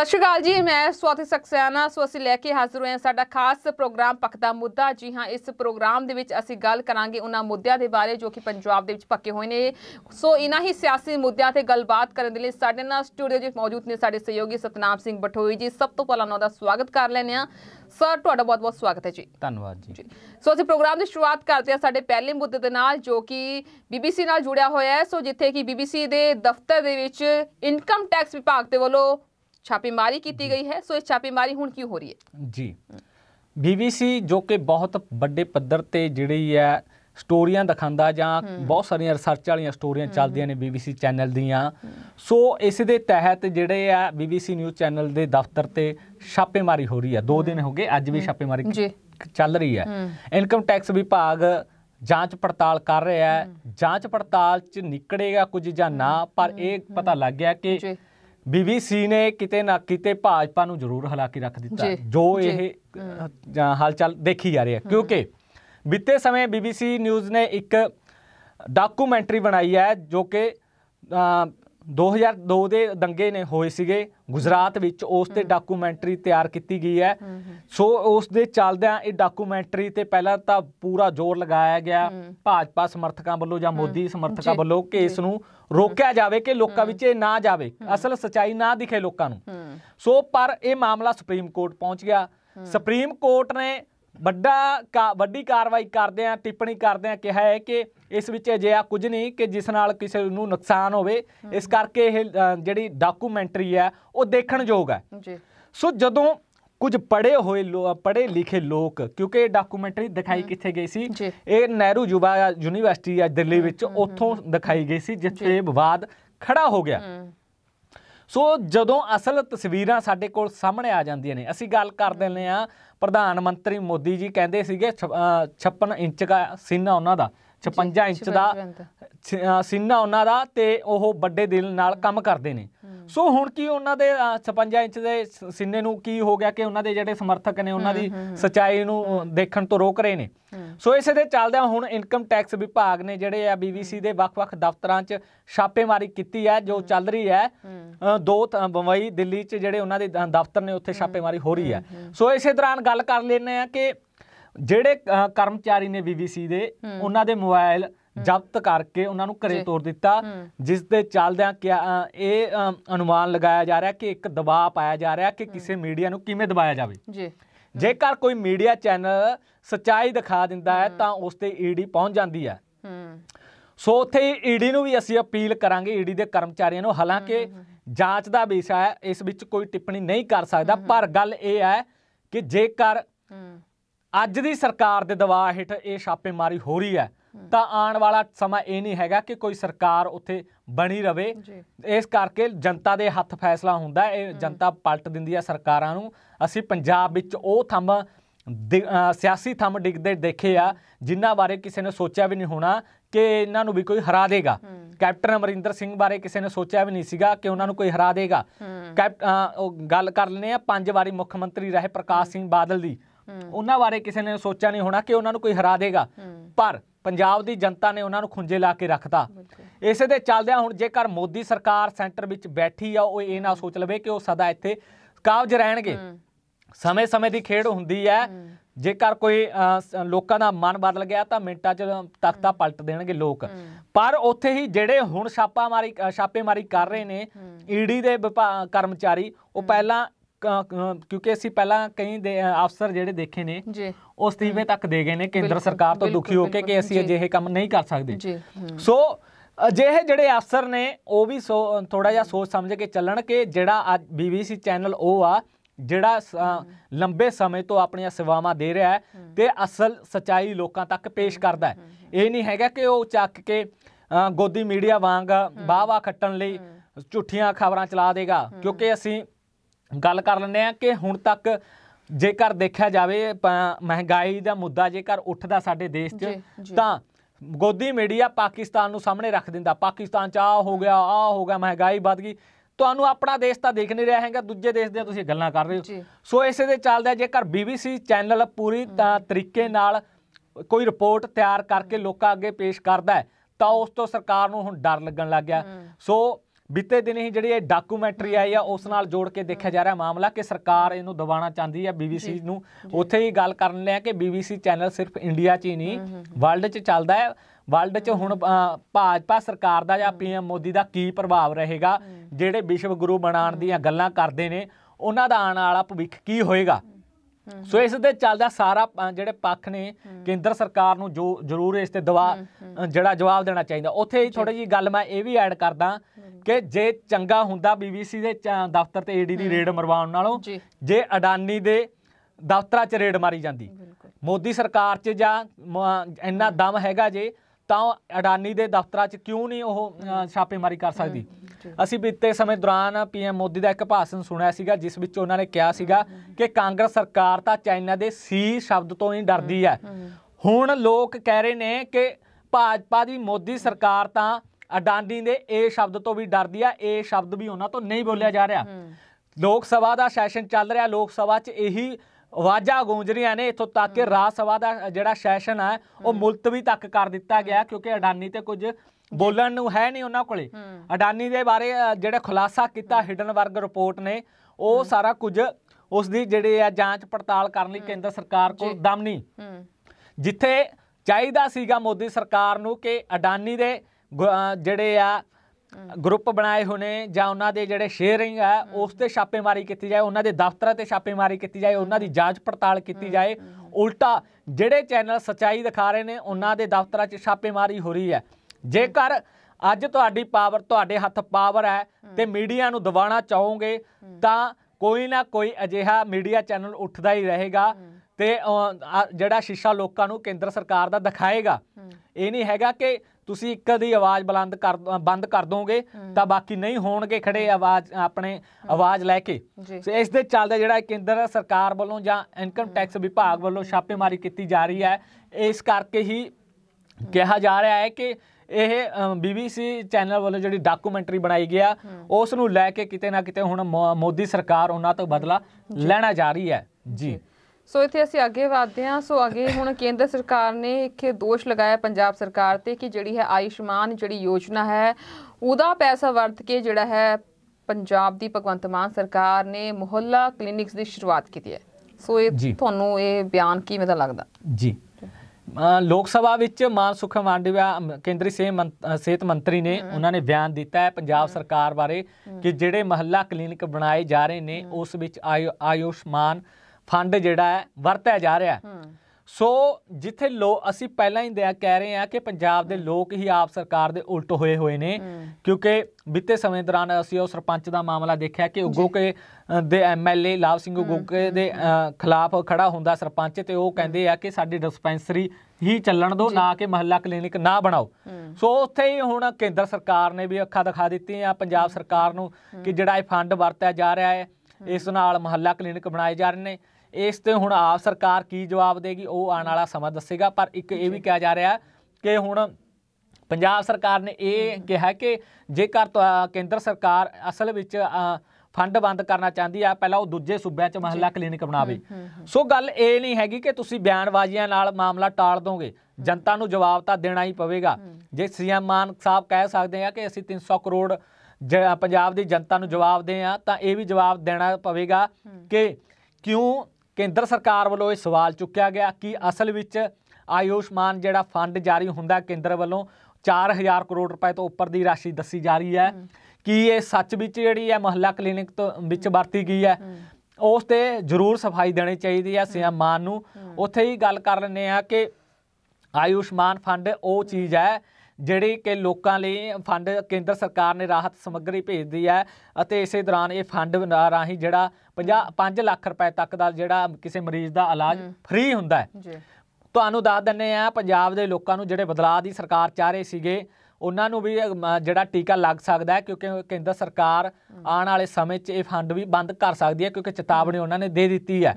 ਸਤਿ ਸ਼੍ਰੀ ਅਕਾਲ ਜੀ ਮੈਂ ਸਵਾਤੀ ਸਕਸੈਨਾ। ਸੋ ਅਸੀਂ ਲੈ ਕੇ ਹਾਜ਼ਰ ਹੋਏ ਹਾਂ ਸਾਡਾ ਖਾਸ ਪ੍ਰੋਗਰਾਮ ਪੱਕਦਾ ਮੁੱਦਾ। ਜੀ ਹਾਂ ਇਸ ਪ੍ਰੋਗਰਾਮ ਦੇ ਵਿੱਚ ਅਸੀਂ ਗੱਲ ਕਰਾਂਗੇ ਉਹਨਾਂ ਮੁੱਦਿਆਂ ਦੇ ਬਾਰੇ ਜੋ ਕਿ ਪੰਜਾਬ ਦੇ ਵਿੱਚ ਪੱਕੇ ਹੋਏ ਨੇ। ਸੋ ਇਹਨਾਂ ਹੀ ਸਿਆਸੀ ਮੁੱਦਿਆਂ ਤੇ ਗੱਲਬਾਤ ਕਰਨ ਦੇ ਲਈ ਸਾਡੇ ਨਾਲ ਸਟੂਡੀਓ ਵਿੱਚ ਮੌਜੂਦ ਨੇ ਸਾਡੇ ਸਹਿਯੋਗੀ ਸਤਨਾਮ ਸਿੰਘ ਬਠੋਈ ਜੀ। ਸਭ ਤੋਂ ਪਹਿਲਾਂ ਉਹਨਾਂ ਦਾ ਸਵਾਗਤ ਕਰ ਲੈਂਦੇ ਹਾਂ। ਸਰ ਤੁਹਾਡਾ ਬਹੁਤ-ਬਹੁਤ ਸਵਾਗਤ ਹੈ ਜੀ। ਧੰਨਵਾਦ ਜੀ। ਜੀ ਸੋ ਅਸੀਂ ਪ੍ਰੋਗਰਾਮ ਦੀ ਸ਼ੁਰੂਆਤ ਕਰਦੇ ਹਾਂ ਸਾਡੇ ਪਹਿਲੇ ਮੁੱਦੇ ਦੇ ਨਾਲ ਜੋ ਕਿ ਬੀਬੀਸੀ ਨਾਲ ਜੁੜਿਆ ਹੋਇਆ ਹੈ। ਸੋ ਜਿੱਥੇ ਕਿ ਬੀਬੀਸੀ ਦੇ ਦਫ਼ਤਰ ਦੇ ਵਿੱਚ ਇਨਕਮ ਟੈਕਸ ਵਿਭਾਗ ਦੇ ਵੱਲੋਂ ਛਾਪੇਮਾਰੀ ਕੀਤੀ ਗਈ ਹੈ ਸੋ ਇਹ ਛਾਪੇਮਾਰੀ ਹੁਣ ਕਿਉਂ ਹੋ ਰਹੀ ਹੈ ਜੀ BBC ਜੋ ਕਿ ਬਹੁਤ ਵੱਡੇ ਪੱਧਰ ਤੇ ਜਿਹੜੀ ਹੈ ਸਟੋਰੀਆਂ ਦਿਖਾਉਂਦਾ ਜਾਂ ਬਹੁਤ ਸਾਰੀਆਂ ਰਿਸਰਚ ਵਾਲੀਆਂ ਸਟੋਰੀਆਂ ਚੱਲਦੀਆਂ ਨੇ BBC ਚੈਨਲ ਦੀਆਂ ਸੋ ਇਸ ਦੇ ਤਹਿਤ ਜਿਹੜੇ ਆ BBC ਨਿਊਜ਼ ਚੈਨਲ ਦੇ ਦਫ਼ਤਰ ਤੇ ਛਾਪੇਮਾਰੀ ਹੋ ਰਹੀ ਹੈ ਦੋ ਦਿਨ ਹੋ ਗਏ ਅੱਜ ਵੀ ਛਾਪੇਮਾਰੀ। ਚੱਲ ਰਹੀ ਹੈ ਇਨਕਮ ਟੈਕਸ ਵਿਭਾਗ ਜਾਂਚ ਪੜਤਾਲ ਕਰ ਰਿਹਾ ਹੈ ਜਾਂਚ ਪੜਤਾਲ ਚ ਨਿਕੜੇਗਾ ਕੁਝ ਜਾਂ ਨਾ ਪਰ ਇਹ ਪਤਾ ਲੱਗ ਗਿਆ ਕਿ BBC ਨੇ ਕਿਤੇ ਨਾ ਕਿਤੇ ਭਾਜਪਾ ਨੂੰ ਜ਼ਰੂਰ ਹਿਲਾ ਕੇ ਰੱਖ ਦਿੱਤਾ। ਜੀ। ਇਹ ਅ, ਜਾਂ ਹਾਲਚਾਲ ਦੇਖੀ ਜਾ ਰਹੀ ਹੈ। ਕਿਉਂਕਿ ਬੀਤੇ ਸਮੇਂ BBC ਨਿਊਜ਼ ਨੇ ਇੱਕ ਡਾਕੂਮੈਂਟਰੀ ਬਣਾਈ ਹੈ ਜੋ ਕਿ 2002 ਦੇ ਦੰਗੇ ਨੇ ਹੋਏ ਸੀਗੇ। ਗੁਜਰਾਤ ਵਿੱਚ ਉਸ ਤੇ ਡਾਕੂਮੈਂਟਰੀ ਤਿਆਰ ਕੀਤੀ ਗਈ ਹੈ। ਸੋ ਉਸ ਦੇ ਚੱਲਦਿਆਂ ਇਹ ਡਾਕੂਮੈਂਟਰੀ ਤੇ ਪਹਿਲਾਂ ਤਾਂ ਪੂਰਾ ਜ਼ੋਰ ਲਗਾਇਆ ਗਿਆ। ਭਾਜਪਾ ਸਮਰਥਕਾਂ ਵੱਲੋਂ ਜਾਂ ਮੋਦੀ ਸਮਰਥਕਾਂ ਵੱਲੋਂ ਕਿ ਇਸ ਨੂੰ ਰੋਕਿਆ ਜਾਵੇ ਕਿ ਲੋਕਾਂ ਵਿੱਚ ਇਹ ਨਾ ਜਾਵੇ। ਅਸਲ ਸਚਾਈ ਨਾ ਦਿਖੇ ਲੋਕਾਂ ਨੂੰ। ਸੋ ਪਰ ਇਹ ਮਾਮਲਾ ਸੁਪਰੀਮ ਕੋਰਟ ਪਹੁੰਚ ਗਿਆ। ਸੁਪਰੀਮ ਕੋਰਟ ਨੇ ਵੱਡਾ ਕਾ- ਵੱਡੀ ਕਾਰਵਾਈ ਕਰਦੇ ਆ ਟਿੱਪਣੀ ਕਰਦੇ ਆ ਕਿਹਾ ਹੈ ਕਿ ਇਸ ਵਿੱਚ ਅਜਿਹਾ ਕੁਝ ਨਹੀਂ ਕਿ ਜਿਸ ਨਾਲ ਕਿਸੇ ਨੂੰ ਨੁਕਸਾਨ ਹੋਵੇ। ਇਸ ਕਰਕੇ ਇਹ ਜਿਹੜੀ ਡਾਕੂਮੈਂਟਰੀ ਹੈ ਉਹ ਦੇਖਣ ਯੋਗ ਹੈ। ਜੀ। ਸੋ ਜਦੋਂ ਕੁਝ ਪੜ੍ਹੇ ਹੋਏ ਪੜ੍ਹੇ ਲਿਖੇ ਲੋਕ ਕਿਉਂਕਿ ਇਹ ਡਾਕੂਮੈਂਟਰੀ ਦਿਖਾਈ ਕਿੱਥੇ ਗਈ ਸੀ। ਇਹ ਨਹਿਰੂ ਯੁਵਾ ਯੂਨੀਵਰਸਿਟੀ ਹੈ ਦਿੱਲੀ ਵਿੱਚ ਉੱਥੋਂ ਦਿਖਾਈ ਗਈ ਸੀ ਜਿੱਥੇ ਵਿਵਾਦ ਖੜਾ ਹੋ ਗਿਆ। ਸੋ ਜਦੋਂ ਅਸਲ ਤਸਵੀਰਾਂ ਸਾਡੇ ਕੋਲ ਸਾਹਮਣੇ ਆ ਜਾਂਦੀਆਂ ਨੇ, ਅਸੀਂ ਗੱਲ ਕਰ ਦਿੰਦੇ ਆ ਪ੍ਰਧਾਨ ਮੰਤਰੀ ਮੋਦੀ ਜੀ ਕਹਿੰਦੇ ਸੀਗੇ ਛ- 56 ਇੰਚ ਦਾ ਸੀਨਾ ਉਹਨਾਂ ਦਾ। 56 ਇੰਚ ਦਾ 56 ਛ- ਅ, ਸੀਨਾ ਉਹਨਾਂ ਦਾ ਤੇ ਉਹ ਵੱਡੇ ਦਿਲ ਨਾਲ ਕੰਮ ਕਰਦੇ ਨੇ। ਸੋ ਹੁਣ ਕੀ ਉਹਨਾਂ ਦੇ ਅ, 56 ਇੰਚ ਦੇ ਸੀਨੇ ਨੂੰ ਕੀ ਹੋ ਗਿਆ ਕਿ ਉਹਨਾਂ ਦੇ ਜਿਹੜੇ ਸਮਰਥਕ ਨੇ ਉਹਨਾਂ ਦੀ ਸਚਾਈ ਨੂੰ ਦੇਖਣ ਤੋਂ ਰੋਕ ਰਹੇ ਨੇ। ਸੋ ਇਸੇ ਦੇ ਚੱਲਦਿਆਂ ਹੁਣ ਇਨਕਮ ਟੈਕਸ ਵਿਭਾਗ ਨੇ ਜਿਹੜੇ ਆ BBC ਦੇ ਵੱਖ-ਵੱਖ ਦਫ਼ਤਰਾਂ 'ਚ ਛਾਪੇਮਾਰੀ ਕੀਤੀ ਹੈ ਜੋ ਚੱਲ ਰਹੀ ਹੈ। ਦੋ ਬੰਬਈ ਦਿੱਲੀ 'ਚ ਜਿਹੜੇ ਉਹਨਾਂ ਦੇ ਦਫ਼ਤਰ ਨੇ ਉੱਥੇ ਛਾਪੇਮਾਰੀ ਹੋ ਰਹੀ ਹੈ। ਸੋ ਇਸੇ ਦੌਰਾਨ ਗੱਲ ਕਰ ਲੈਂਦੇ ਆ ਕਿ ਜਿਹੜੇ ਕਰਮਚਾਰੀ ਨੇ BBC ਦੇ ਉਹਨਾਂ ਦੇ ਮੋਬਾਈਲ ਜ਼ਬਤ ਕਰਕੇ ਉਹਨਾਂ ਨੂੰ ਘਰੇ। ਤੋਰ ਦਿੱਤਾ ਜਿਸ ਦੇ ਚੱਲਦਿਆਂ ਕਿ ਇਹ ਅਨੁਮਾਨ ਲਗਾਇਆ ਜਾ ਰਿਹਾ ਕਿ ਇੱਕ ਦਬਾਅ ਪਾਇਆ ਜਾ ਰਿਹਾ ਕਿ ਕਿਸੇ ਮੀਡੀਆ ਨੂੰ ਕਿਵੇਂ ਦਬਾਇਆ ਜਾਵੇ। ਜੀ। ਜੇਕਰ ਕੋਈ ਮੀਡੀਆ ਚੈਨਲ ਸੱਚਾਈ ਦਿਖਾ ਦਿੰਦਾ ਹੈ ਤਾਂ ਉਸ ਤੇ ਈਡੀ ਪਹੁੰਚ ਜਾਂਦੀ ਹੈ। ਸੋ ਉੱਥੇ ਈਡੀ ਨੂੰ ਵੀ ਅਸੀਂ ਅਪੀਲ ਕਰਾਂਗੇ ਈਡੀ ਦੇ ਕਰਮਚਾਰੀਆਂ ਨੂੰ। ਹਾਲਾਂਕਿ ਜਾਂਚ ਦਾ ਵਿਸ਼ਾ ਹੈ ਇਸ ਵਿੱਚ ਕੋਈ ਟਿੱਪਣੀ ਨਹੀਂ ਕਰ ਸਕਦਾ ਪਰ ਗੱਲ ਇਹ ਹੈ ਕਿ ਜੇਕਰ ਅੱਜ ਦੀ ਸਰਕਾਰ ਦੇ ਦਬਾਅ ਹੇਠ ਇਹ ਛਾਪੇਮਾਰੀ ਹੋ ਰਹੀ ਹੈ। ਤਾਂ ਆਉਣ ਵਾਲਾ ਸਮਾਂ ਇਹ ਨਹੀਂ ਹੈਗਾ ਕਿ ਕੋਈ ਸਰਕਾਰ ਉੱਥੇ ਬਣੀ ਰਵੇ। ਇਸ ਕਰਕੇ ਜਨਤਾ ਦੇ ਹੱਥ ਫੈਸਲਾ ਹੁੰਦਾ। ਇਹ ਜਨਤਾ ਪਲਟ ਦਿੰਦੀ ਹੈ ਸਰਕਾਰਾਂ ਨੂੰ। ਅਸੀਂ ਪੰਜਾਬ ਵਿੱਚ ਉਹ ਥੰਮ ਸਿਆਸੀ ਥੰਮ ਡਿੱਗਦੇ ਦੇਖੇ ਆ ਜਿਨ੍ਹਾਂ ਬਾਰੇ ਕਿਸੇ ਨੇ ਸੋਚਿਆ ਵੀ ਨਹੀਂ ਹੋਣਾ ਕਿ ਇਹਨਾਂ ਨੂੰ ਵੀ ਕੋਈ ਹਰਾ ਦੇਗਾ। ਕੈਪਟਨ ਅਮਰਿੰਦਰ ਸਿੰਘ ਬਾਰੇ ਕਿਸੇ ਨੇ ਸੋਚਿਆ ਵੀ ਨਹੀਂ ਸੀਗਾ ਕਿ ਉਹਨਾਂ ਨੂੰ ਕੋਈ ਹਰਾ ਦੇਗਾ। ਉਹ ਗੱਲ ਕਰ ਲੈਂਦੇ ਆ ਪੰਜ ਵਾਰੀ ਮੁੱਖ ਮੰਤਰੀ ਰਹੇ ਪ੍ਰਕਾਸ਼ ਸਿੰਘ ਬਾਦਲ ਦੀ। ਉਹਨਾਂ ਬਾਰੇ ਕਿਸੇ ਨੇ ਸੋਚਿਆ ਨਹੀਂ ਹੋਣਾ ਕਿ ਉਹਨਾਂ ਨੂੰ ਕੋਈ ਹਰਾ ਦੇਗਾ। ਪਰ ਪੰਜਾਬ ਦੀ ਜਨਤਾ ਨੇ ਉਹਨਾਂ ਨੂੰ ਖੁੰਝੇ ਲਾ ਕੇ ਰੱਖਤਾ। ਇਸੇ ਦੇ ਚੱਲਦਿਆਂ ਹੁਣ ਜੇਕਰ ਮੋਦੀ ਸਰਕਾਰ ਸੈਂਟਰ ਵਿੱਚ ਬੈਠੀ ਆ ਉਹ ਇਹ ਨਾ ਸੋਚ ਲਵੇ ਕਿ ਉਹ ਸਦਾ ਇੱਥੇ ਕਾਬਜ ਰਹਿਣਗੇ। ਸਮੇਂ-ਸਮੇਂ ਦੀ ਖੇਡ ਹੁੰਦੀ ਹੈ। ਜੇਕਰ ਕੋਈ ਲੋਕਾਂ ਦਾ ਮਨ ਬਦਲ ਗਿਆ ਤਾਂ ਮਿੰਟਾਂ 'ਚ ਤਖਤਾ ਪਲਟ ਦੇਣਗੇ ਲੋਕ। ਪਰ ਉੱਥੇ ਹੀ ਜਿਹੜੇ ਹੁਣ ਛਾਪਾਮਾਰੀ ਛਾਪੇਮਾਰੀ ਕਰ ਰਹੇ ਨੇ ਈਡੀ ਦੇ ਕਰਮਚਾਰੀ ਉਹ ਪਹਿਲਾਂ ਕਿਉਂਕਿ ਅਸੀਂ ਪਹਿਲਾਂ ਕਈ ਅਫਸਰ ਜਿਹੜੇ ਦੇਖੇ ਨੇ ਜੀ। ਉਹ ਅਸਤੀਫੇ ਤੱਕ ਦੇ ਗਏ ਨੇ ਕੇਂਦਰ ਸਰਕਾਰ ਤੋਂ ਦੁਖੀ ਹੋ ਕੇ ਕਿ ਅਸੀਂ। ਅਜਿਹੇ ਕੰਮ ਨਹੀਂ ਕਰ ਸਕਦੇ। ਸੋ ਅਜਿਹੇ ਜਿਹੜੇ ਅਫਸਰ ਨੇ ਉਹ ਵੀ ਥੋੜਾ ਜਿਹਾ ਸੋਚ ਸਮਝ ਕੇ ਚੱਲਣ ਕਿ ਜਿਹੜਾ ਅੱਜ BBC ਚੈਨਲ ਉਹ ਆ ਜਿਹੜਾ ਲੰਬੇ ਸਮੇਂ ਤੋਂ ਆਪਣੀਆਂ ਸੇਵਾਵਾਂ ਦੇ ਰਿਹਾ ਹੈ ਤੇ ਅਸਲ ਸਚਾਈ ਲੋਕਾਂ ਤੱਕ ਪੇਸ਼ ਕਰਦਾ ਹੈ ਇਹ ਨਹੀਂ ਹੈਗਾ ਕਿ ਉਹ ਚੱਕ ਕੇ ਗੋਦੀ ਮੀਡੀਆ ਵਾਂਗ ਵਾਹ-ਵਾਹ ਖੱਟਣ ਲਈ ਝੂਠੀਆਂ ਖਬਰਾਂ ਚਲਾ ਦੇਗਾ ਕਿਉਂਕਿ ਅਸੀਂ ਗੱਲ ਕਰ ਲੈਂਦੇ ਆ ਕਿ ਹੁਣ ਤੱਕ ਜੇਕਰ ਦੇਖਿਆ ਜਾਵੇ ਮਹਿੰਗਾਈ ਦਾ ਮੁੱਦਾ ਜੇਕਰ ਉੱਠਦਾ ਸਾਡੇ ਦੇਸ਼ 'ਚ। ਤਾਂ ਗੋਦੀ ਮੀਡੀਆ ਪਾਕਿਸਤਾਨ ਨੂੰ ਸਾਹਮਣੇ ਰੱਖ ਦਿੰਦਾ। ਪਾਕਿਸਤਾਨ 'ਚ ਆ ਹੋ ਗਿਆ ਆ ਹੋ ਗਿਆ ਮਹਿੰਗਾਈ ਵੱਧ ਗਈ। ਤੁਹਾਨੂੰ ਆਪਣਾ ਦੇਸ਼ ਤਾਂ ਦੇਖ ਨਹੀਂ ਰਿਹਾ ਹੈਗਾ ਦੂਜੇ ਦੇਸ਼ ਦੀਆਂ ਤੁਸੀਂ ਗੱਲਾਂ ਕਰ ਰਹੇ। ਹੋ। ਸੋ ਇਸੇ ਦੇ ਚੱਲਦਾ ਜੇਕਰ BBC ਚੈਨਲ ਪੂਰੀ ਤਾਂ ਤਰੀਕੇ ਨਾਲ ਕੋਈ ਰਿਪੋਰਟ ਤਿਆਰ ਕਰਕੇ ਲੋਕਾਂ ਅੱਗੇ ਪੇਸ਼ ਕਰਦਾ ਹੈ ਤਾਂ ਉਸ ਤੋਂ ਸਰਕਾਰ ਨੂੰ ਹੁਣ ਡਰ ਲੱਗਣ ਲੱਗ ਗਿਆ। ਸੋ ਬੀਤੇ ਦਿਨ ਹੀ ਜਿਹੜੀ ਇਹ ਡਾਕੂਮੈਂਟਰੀ ਆਈ ਆ ਉਸ ਨਾਲ ਜੋੜ ਕੇ ਦੇਖਿਆ ਜਾ ਰਿਹਾ ਮਾਮਲਾ ਕਿ ਸਰਕਾਰ ਇਹਨੂੰ ਦਬਾਉਣਾ ਚਾਹੁੰਦੀ ਹੈ ਬੀਬੀਸੀ ਨੂੰ। ਉੱਥੇ ਹੀ ਗੱਲ ਕਰਨ ਲਿਆ ਕਿ ਬੀਬੀਸੀ ਚੈਨਲ ਸਿਰਫ ਇੰਡੀਆ 'ਚ ਹੀ ਨਹੀਂ ਵਰਲਡ 'ਚ ਚੱਲਦਾ ਹੈ। ਵਰਲਡ 'ਚ ਹੁਣ ਭਾਜਪਾ ਸਰਕਾਰ ਦਾ ਜਾਂ ਪੀਐਮ ਮੋਦੀ ਦਾ ਕੀ ਪ੍ਰਭਾਵ ਰਹੇਗਾ ਜਿਹੜੇ ਵਿਸ਼ਵ ਗੁਰੂ ਬਣਾਉਣ ਦੀਆਂ ਗੱਲਾਂ ਕਰਦੇ ਨੇ ਉਹਨਾਂ ਦਾ ਆਉਣ ਵਾਲਾ ਭਵਿੱਖ ਕੀ ਹੋਏਗਾ? ਸੋ ਇਸ ਦੇ ਚੱਲਦਾ ਸਾਰਾ ਜਿਹੜੇ ਪੱਖ ਨੇ ਕੇਂਦਰ ਸਰਕਾਰ ਨੂੰ ਜੋ ਜ਼ਰੂਰ ਇਸ ਤੇ ਦਵਾ ਜਿਹੜਾ ਜਵਾਬ ਦੇਣਾ ਚਾਹੀਦਾ। ਉੱਥੇ ਹੀ ਥੋੜੀ ਜੀ ਗੱਲ ਮੈਂ ਇਹ ਵੀ ਐਡ ਕਰਦਾ ਕਿ ਜੇ ਚੰਗਾ ਹੁੰਦਾ ਬੀਬੀਸੀ ਦੇ ਦਫ਼ਤਰ ਤੇ ਈਡੀ ਦੀ ਰੇਡ ਮਰਵਾਉਣ ਨਾਲੋਂ ਜੀ। ਅਡਾਨੀ ਦੇ ਦਫ਼ਤਰਾਂ 'ਚ ਰੇਡ ਮਾਰੀ ਜਾਂਦੀ। ਮੋਦੀ ਸਰਕਾਰ 'ਚ ਜਾਂ ਇੰਨਾ ਦਮ ਹੈਗਾ ਜੇ ਤਾਂ ਅਡਾਨੀ ਦੇ ਦਫ਼ਤਰਾਂ 'ਚ ਕਿਉਂ ਨਹੀਂ ਉਹ ਛਾਪੇਮਾਰੀ ਕਰ ਸਕਦੀ? ਅਸੀਂ ਬੀਤੇ ਸਮੇਂ ਦੌਰਾਨ ਪੀਐਮ ਮੋਦੀ ਦਾ ਇੱਕ ਭਾਸ਼ਣ ਸੁਣਿਆ ਸੀਗਾ ਜਿਸ ਵਿੱਚ ਉਹਨਾਂ ਨੇ ਕਿਹਾ ਸੀਗਾ ਕਿ ਕਾਂਗਰਸ ਸਰਕਾਰ ਤਾਂ ਚਾਈਨਾ ਦੇ ਸੀ ਸ਼ਬਦ ਤੋਂ ਹੀ ਡਰਦੀ ਹੈ। ਹੁਣ ਲੋਕ ਕਹਿ ਰਹੇ ਨੇ ਕਿ ਭਾਜਪਾ ਦੀ ਮੋਦੀ ਸਰਕਾਰ ਤਾਂ ਅਡਾਨੀ ਦੇ ਇਹ ਸ਼ਬਦ ਤੋਂ ਵੀ ਡਰਦੀ ਆ ਇਹ ਸ਼ਬਦ ਵੀ ਉਹਨਾਂ ਤੋਂ ਨਹੀਂ ਬੋਲਿਆ ਜਾ ਰਿਹਾ। ਲੋਕ ਸਭਾ ਦਾ ਸੈਸ਼ਨ ਚੱਲ ਰਿਹਾ ਲੋਕ ਸਭਾ 'ਚ ਇਹੀ ਆਵਾਜ਼ਾਂ ਗੂੰਜ ਰਹੀਆਂ ਨੇ ਇੱਥੋਂ ਤੱਕ ਕਿ ਰਾਜ ਸਭਾ ਦਾ ਜਿਹੜਾ ਸੈਸ਼ਨ ਹੈ ਉਹ ਮੁਲਤਵੀ ਤੱਕ ਕਰ ਦਿੱਤਾ ਗਿਆ ਕਿਉਂਕਿ ਅਡਾਨੀ ਤੇ ਕੁਝ ਬੋਲਣ ਨੂੰ ਹੈ ਨਹੀਂ ਉਹਨਾਂ ਕੋਲੇ। ਅਡਾਨੀ ਦੇ ਬਾਰੇ ਜਿਹੜਾ ਖੁਲਾਸਾ ਕੀਤਾ ਹਿਡਨ ਵਰਗ ਰਿਪੋਰਟ ਨੇ ਉਹ ਸਾਰਾ ਕੁਝ ਉਸ ਦੀ ਜਿਹੜੀ ਆ ਜਾਂਚ ਪੜਤਾਲ ਕਰਨ ਲਈ ਕੇਂਦਰ ਸਰਕਾਰ ਕੋਲ ਦਮ ਨਹੀਂ। ਜਿੱਥੇ ਚਾਹੀਦਾ ਸੀਗਾ ਮੋਦੀ ਸਰਕਾਰ ਨੂੰ ਕਿ ਅਡਾਨੀ ਦੇ ਜਿਹੜੇ ਆ ਗਰੁੱਪ ਬਣਾਏ ਹੋਣੇ ਜਾਂ ਉਹਨਾਂ ਦੇ ਜਿਹੜੇ ਸ਼ੇਅਰਿੰਗ ਆ ਉਸ ਤੇ ਛਾਪੇਮਾਰੀ ਕੀਤੀ ਜਾਏ ਉਹਨਾਂ ਦੇ ਦਫ਼ਤਰਾਂ ਤੇ ਛਾਪੇਮਾਰੀ ਕੀਤੀ ਜਾਏ ਉਹਨਾਂ ਦੀ ਜਾਂਚ ਪੜਤਾਲ ਕੀਤੀ ਜਾਏ। ਉਲਟਾ ਜਿਹੜੇ ਚੈਨਲ ਸਚਾਈ ਦਿਖਾ ਰਹੇ ਨੇ ਉਹਨਾਂ ਦੇ ਦਫ਼ਤਰਾਂ 'ਚ ਛਾਪੇਮਾਰੀ ਹੋ ਰਹੀ ਹੈ। ਜੇਕਰ ਅੱਜ ਤੁਹਾਡੀ ਪਾਵਰ ਤੁਹਾਡੇ ਹੱਥ ਪਾਵਰ ਹੈ ਤੇ ਮੀਡੀਆ ਨੂੰ ਦਬਾਉਣਾ ਚਾਹੋਗੇ ਤਾਂ ਕੋਈ ਨਾ ਕੋਈ ਅਜਿਹਾ ਮੀਡੀਆ ਚੈਨਲ ਉੱਠਦਾ ਹੀ ਰਹੇਗਾ ਤੇ ਜਿਹੜਾ ਸ਼ੀਸ਼ਾ ਲੋਕਾਂ ਨੂੰ ਕੇਂਦਰ ਸਰਕਾਰ ਦਾ ਦਿਖਾਏਗਾ। ਇਹ ਨਹੀਂ ਹੈਗਾ ਕਿ ਤੁਸੀਂ ਇੱਕ ਦੀ ਆਵਾਜ਼ ਬੁਲੰਦ ਕਰ ਬੰਦ ਕਰ ਦੋਗੇ ਤਾਂ ਬਾਕੀ ਨਹੀਂ ਹੋਣਗੇ ਖੜੇ ਆਵਾਜ਼ ਆਪਣੇ ਆਵਾਜ਼ ਲੈ ਕੇ। ਸੋ ਇਸ ਦੇ ਚੱਲਦੇ ਜਿਹੜਾ ਕੇਂਦਰ ਸਰਕਾਰ ਵੱਲੋਂ ਜਾਂ ਇਨਕਮ ਟੈਕਸ ਵਿਭਾਗ ਵੱਲੋਂ ਛਾਪੇਮਾਰੀ ਕੀਤੀ ਜਾ ਰਹੀ ਹੈ ਇਸ ਕਰਕੇ ਹੀ ਕਿਹਾ ਜਾ ਰਿਹਾ ਹੈ ਕਿ ਇਹ ਬੀਬੀਸੀ ਚੈਨਲ ਵੱਲੋਂ ਜਿਹੜੀ ਡਾਕੂਮੈਂਟਰੀ ਬਣਾਈ ਗਿਆ ਉਸ ਨੂੰ ਲੈ ਕੇ ਕਿਤੇ ਨਾ ਕਿਤੇ ਹੁਣ ਮੋਦੀ ਸਰਕਾਰ ਉਹਨਾਂ ਤੋਂ ਬਦਲਾ ਲੈਣਾ ਜਾ ਰਹੀ ਹੈ। ਜੀ। ਸੋ ਇੱਥੇ ਅਸੀਂ ਅੱਗੇ ਵਧਦੇ ਹਾਂ। ਸੋ ਅੱਗੇ ਹੁਣ ਕੇਂਦਰ ਸਰਕਾਰ ਨੇ ਇੱਕ ਦੋਸ਼ ਲਗਾਇਆ ਪੰਜਾਬ ਸਰਕਾਰ ਤੇ ਕਿ ਜਿਹੜੀ ਹੈ ਆਯੁਸ਼ਮਾਨ ਜਿਹੜੀ ਯੋਜਨਾ ਹੈ ਉਹਦਾ ਪੈਸਾ ਵਰਤ ਕੇ ਜਿਹੜਾ ਹੈ ਪੰਜਾਬ ਦੀ ਭਗਵੰਤ ਮਾਨ ਸਰਕਾਰ ਨੇ ਮੁਹੱਲਾ ਕਲੀਨਿਕਸ ਦੀ ਸ਼ੁਰੂਆਤ ਕੀਤੀ ਹੈ। ਸੋ ਇਹ। ਤੁਹਾਨੂੰ ਇਹ ਬਿਆਨ ਕਿਵੇਂ ਦਾ ਲੱਗਦਾ? ਜੀ। ਲੋਕ ਸਭਾ ਵਿੱਚ ਮਾਨ ਸੁਖ ਮਾਂਡਵਿਆ ਕੇਂਦਰੀ ਸਿਹਤ ਮੰਤਰੀ ਨੇ ਉਹਨਾਂ ਨੇ ਬਿਆਨ ਦਿੱਤਾ ਹੈ ਪੰਜਾਬ ਸਰਕਾਰ ਬਾਰੇ ਕਿ ਜਿਹੜੇ ਮਹੱਲਾ ਕਲੀਨਿਕ ਬਣਾਏ ਜਾ ਰਹੇ ਨੇ ਉਸ ਵਿੱਚ ਆਯੁ- ਆਯੁਸ਼ਮਾਨ ਫੰਡ ਜਿਹੜਾ ਹੈ ਵਰਤਿਆ ਜਾ ਰਿਹਾ ਸੋ ਜਿੱਥੇ ਲੋ ਅਸੀਂ ਪਹਿਲਾਂ ਹੀ ਦਿਆ ਕਹਿ ਰਹੇ ਹਾਂ ਕਿ ਪੰਜਾਬ ਦੇ ਲੋਕ ਹੀ ਆਪ ਸਰਕਾਰ ਦੇ ਉਲਟ ਹੋਏ ਹੋਏ ਨੇ ਕਿਉਂਕਿ ਬੀਤੇ ਸਮੇਂ ਦੌਰਾਨ ਅਸੀਂ ਉਹ ਸਰਪੰਚ ਦਾ ਮਾਮਲਾ ਦੇਖਿਆ ਕਿ ਉਗੋਕੇ ਦੇ ਐਮਐਲਏ ਲਾਭ ਸਿੰਘ ਉਗੋਕੇ ਦੇ ਖਿਲਾਫ ਖੜਾ ਹੁੰਦਾ ਸਰਪੰਚ ਤੇ ਉਹ ਕਹਿੰਦੇ ਆ ਕਿ ਸਾਡੀ ਡਿਸਪੈਂਸਰੀ ਹੀ ਚੱਲਣ ਦਿਓ ਨਾ ਕਿ ਮਹੱਲਾ ਕਲੀਨਿਕ ਨਾ ਬਣਾਓ। ਸੋ ਉੱਥੇ ਹੀ ਹੁਣ ਕੇਂਦਰ ਸਰਕਾਰ ਨੇ ਵੀ ਅੱਖਾਂ ਦਿਖਾ ਦਿੱਤੀਆਂ ਪੰਜਾਬ ਸਰਕਾਰ ਨੂੰ ਕਿ ਜਿਹੜਾ ਇਹ ਫੰਡ ਵਰਤਿਆ ਜਾ ਰਿਹਾ ਹੈ। ਇਸ ਨਾਲ ਮਹੱਲਾ ਕਲੀਨਿਕ ਬਣਾਏ ਜਾ ਰਹੇ ਨੇ। ਇਸ ਤੇ ਹੁਣ ਆਪ ਸਰਕਾਰ ਕੀ ਜਵਾਬ ਦੇਗੀ ਉਹ ਆਉਣ ਵਾਲਾ ਸਮਾਂ ਦੱਸੇਗਾ ਪਰ ਇੱਕ ਇਹ ਵੀ ਕਿਹਾ ਜਾ ਰਿਹਾ ਕਿ ਹੁਣ ਪੰਜਾਬ ਸਰਕਾਰ ਨੇ ਇਹ ਕਿਹਾ ਕਿ ਜੇਕਰ ਕੇਂਦਰ ਸਰਕਾਰ ਅਸਲ ਵਿੱਚ ਫੰਡ ਬੰਦ ਕਰਨਾ ਚਾਹੁੰਦੀ ਆ ਪਹਿਲਾਂ ਉਹ ਦੂਜੇ ਸੂਬਿਆਂ 'ਚ ਮਹੱਲਾ ਕਲੀਨਿਕ ਬਣਾਵੇ। ਸੋ ਗੱਲ ਇਹ ਨਹੀਂ ਹੈਗੀ ਕਿ ਤੁਸੀਂ ਬਿਆਨਬਾਜ਼ੀਆਂ ਨਾਲ ਮਾਮਲਾ ਟਾਲ ਦੋਗੇ। ਜਨਤਾ ਨੂੰ ਜਵਾਬ ਤਾਂ ਦੇਣਾ ਹੀ ਪਵੇਗਾ। ਜੇ ਸੀਐਮ ਮਾਨ ਸਾਹਿਬ ਕਹਿ ਸਕਦੇ ਆ ਕਿ ਅਸੀਂ 300 ਕਰੋੜ ਜ- ਪੰਜਾਬ ਦੀ ਜਨਤਾ ਨੂੰ ਜਵਾਬ ਦੇ ਆ ਤਾਂ ਇਹ ਵੀ ਜਵਾਬ ਦੇਣਾ ਪਵੇਗਾ ਕਿ ਕਿਉਂ ਕੇਂਦਰ ਸਰਕਾਰ ਵੱਲੋਂ ਇਹ ਸਵਾਲ ਚੁੱਕਿਆ ਗਿਆ ਕਿ ਅਸਲ ਵਿੱਚ ਆਯੁਸ਼ਮਾਨ ਜਿਹੜਾ ਫੰਡ ਜਾਰੀ ਹੁੰਦਾ ਕੇਂਦਰ ਵੱਲੋਂ 4000 ਕਰੋੜ ਰੁਪਏ ਤੋਂ ਉੱਪਰ ਦੀ ਰਾਸ਼ੀ ਦੱਸੀ ਜਾ ਰਹੀ ਹੈ ਕਿ ਇਹ ਸੱਚ ਵਿੱਚ ਜਿਹੜੀ ਹੈ ਮਹੱਲਾ ਕਲੀਨਿਕ ਤੋਂ ਵਿੱਚ ਵਰਤੀ ਗਈ ਹੈ। ਉਸ ਤੇ ਜ਼ਰੂਰ ਸਫ਼ਾਈ ਦੇਣੀ ਚਾਹੀਦੀ ਹੈ ਸੀਐਮ ਮਾਨ ਨੂੰ। ਉੱਥੇ ਹੀ ਗੱਲ ਕਰ ਲੈਂਦੇ ਆ ਕਿ ਆਯੁਸ਼ਮਾਨ ਫੰਡ ਉਹ ਚੀਜ਼ ਹੈ ਜਿਹੜੀ ਕਿ ਲੋਕਾਂ ਲਈ ਫੰਡ ਕੇਂਦਰ ਸਰਕਾਰ ਨੇ ਰਾਹਤ ਸਮੱਗਰੀ ਭੇਜਦੀ ਹੈ ਅਤੇ ਇਸੇ ਦੌਰਾਨ ਇਹ ਫੰਡ ਰਾਹੀਂ ਜਿਹੜਾ 50 5 ਲੱਖ ਰੁਪਏ ਤੱਕ ਦਾ ਜਿਹੜਾ ਕਿਸੇ ਮਰੀਜ਼ ਦਾ ਇਲਾਜ ਫ੍ਰੀ ਹੁੰਦਾ ਹੈ। ਜੀ। ਤੁਹਾਨੂੰ ਦੱਸ ਦਿੰਨੇ ਆ ਪੰਜਾਬ ਦੇ ਲੋਕਾਂ ਨੂੰ ਜਿਹੜੇ ਬਦਲਾਅ ਦੀ ਸਰਕਾਰ ਚਾਹ ਰਹੇ ਸੀਗੇ ਉਹਨਾਂ ਨੂੰ ਵੀ ਜਿਹੜਾ ਟੀਕਾ ਲੱਗ ਸਕਦਾ ਹੈ ਕਿਉਂਕਿ ਕੇਂਦਰ ਸਰਕਾਰ ਆਉਣ ਵਾਲੇ ਸਮੇਂ 'ਚ ਇਹ ਫੰਡ ਵੀ ਬੰਦ ਕਰ ਸਕਦੀ ਹੈ ਕਿਉਂਕਿ ਚੇਤਾਵਨੀ ਉਹਨਾਂ ਨੇ ਦੇ ਦਿੱਤੀ ਹੈ।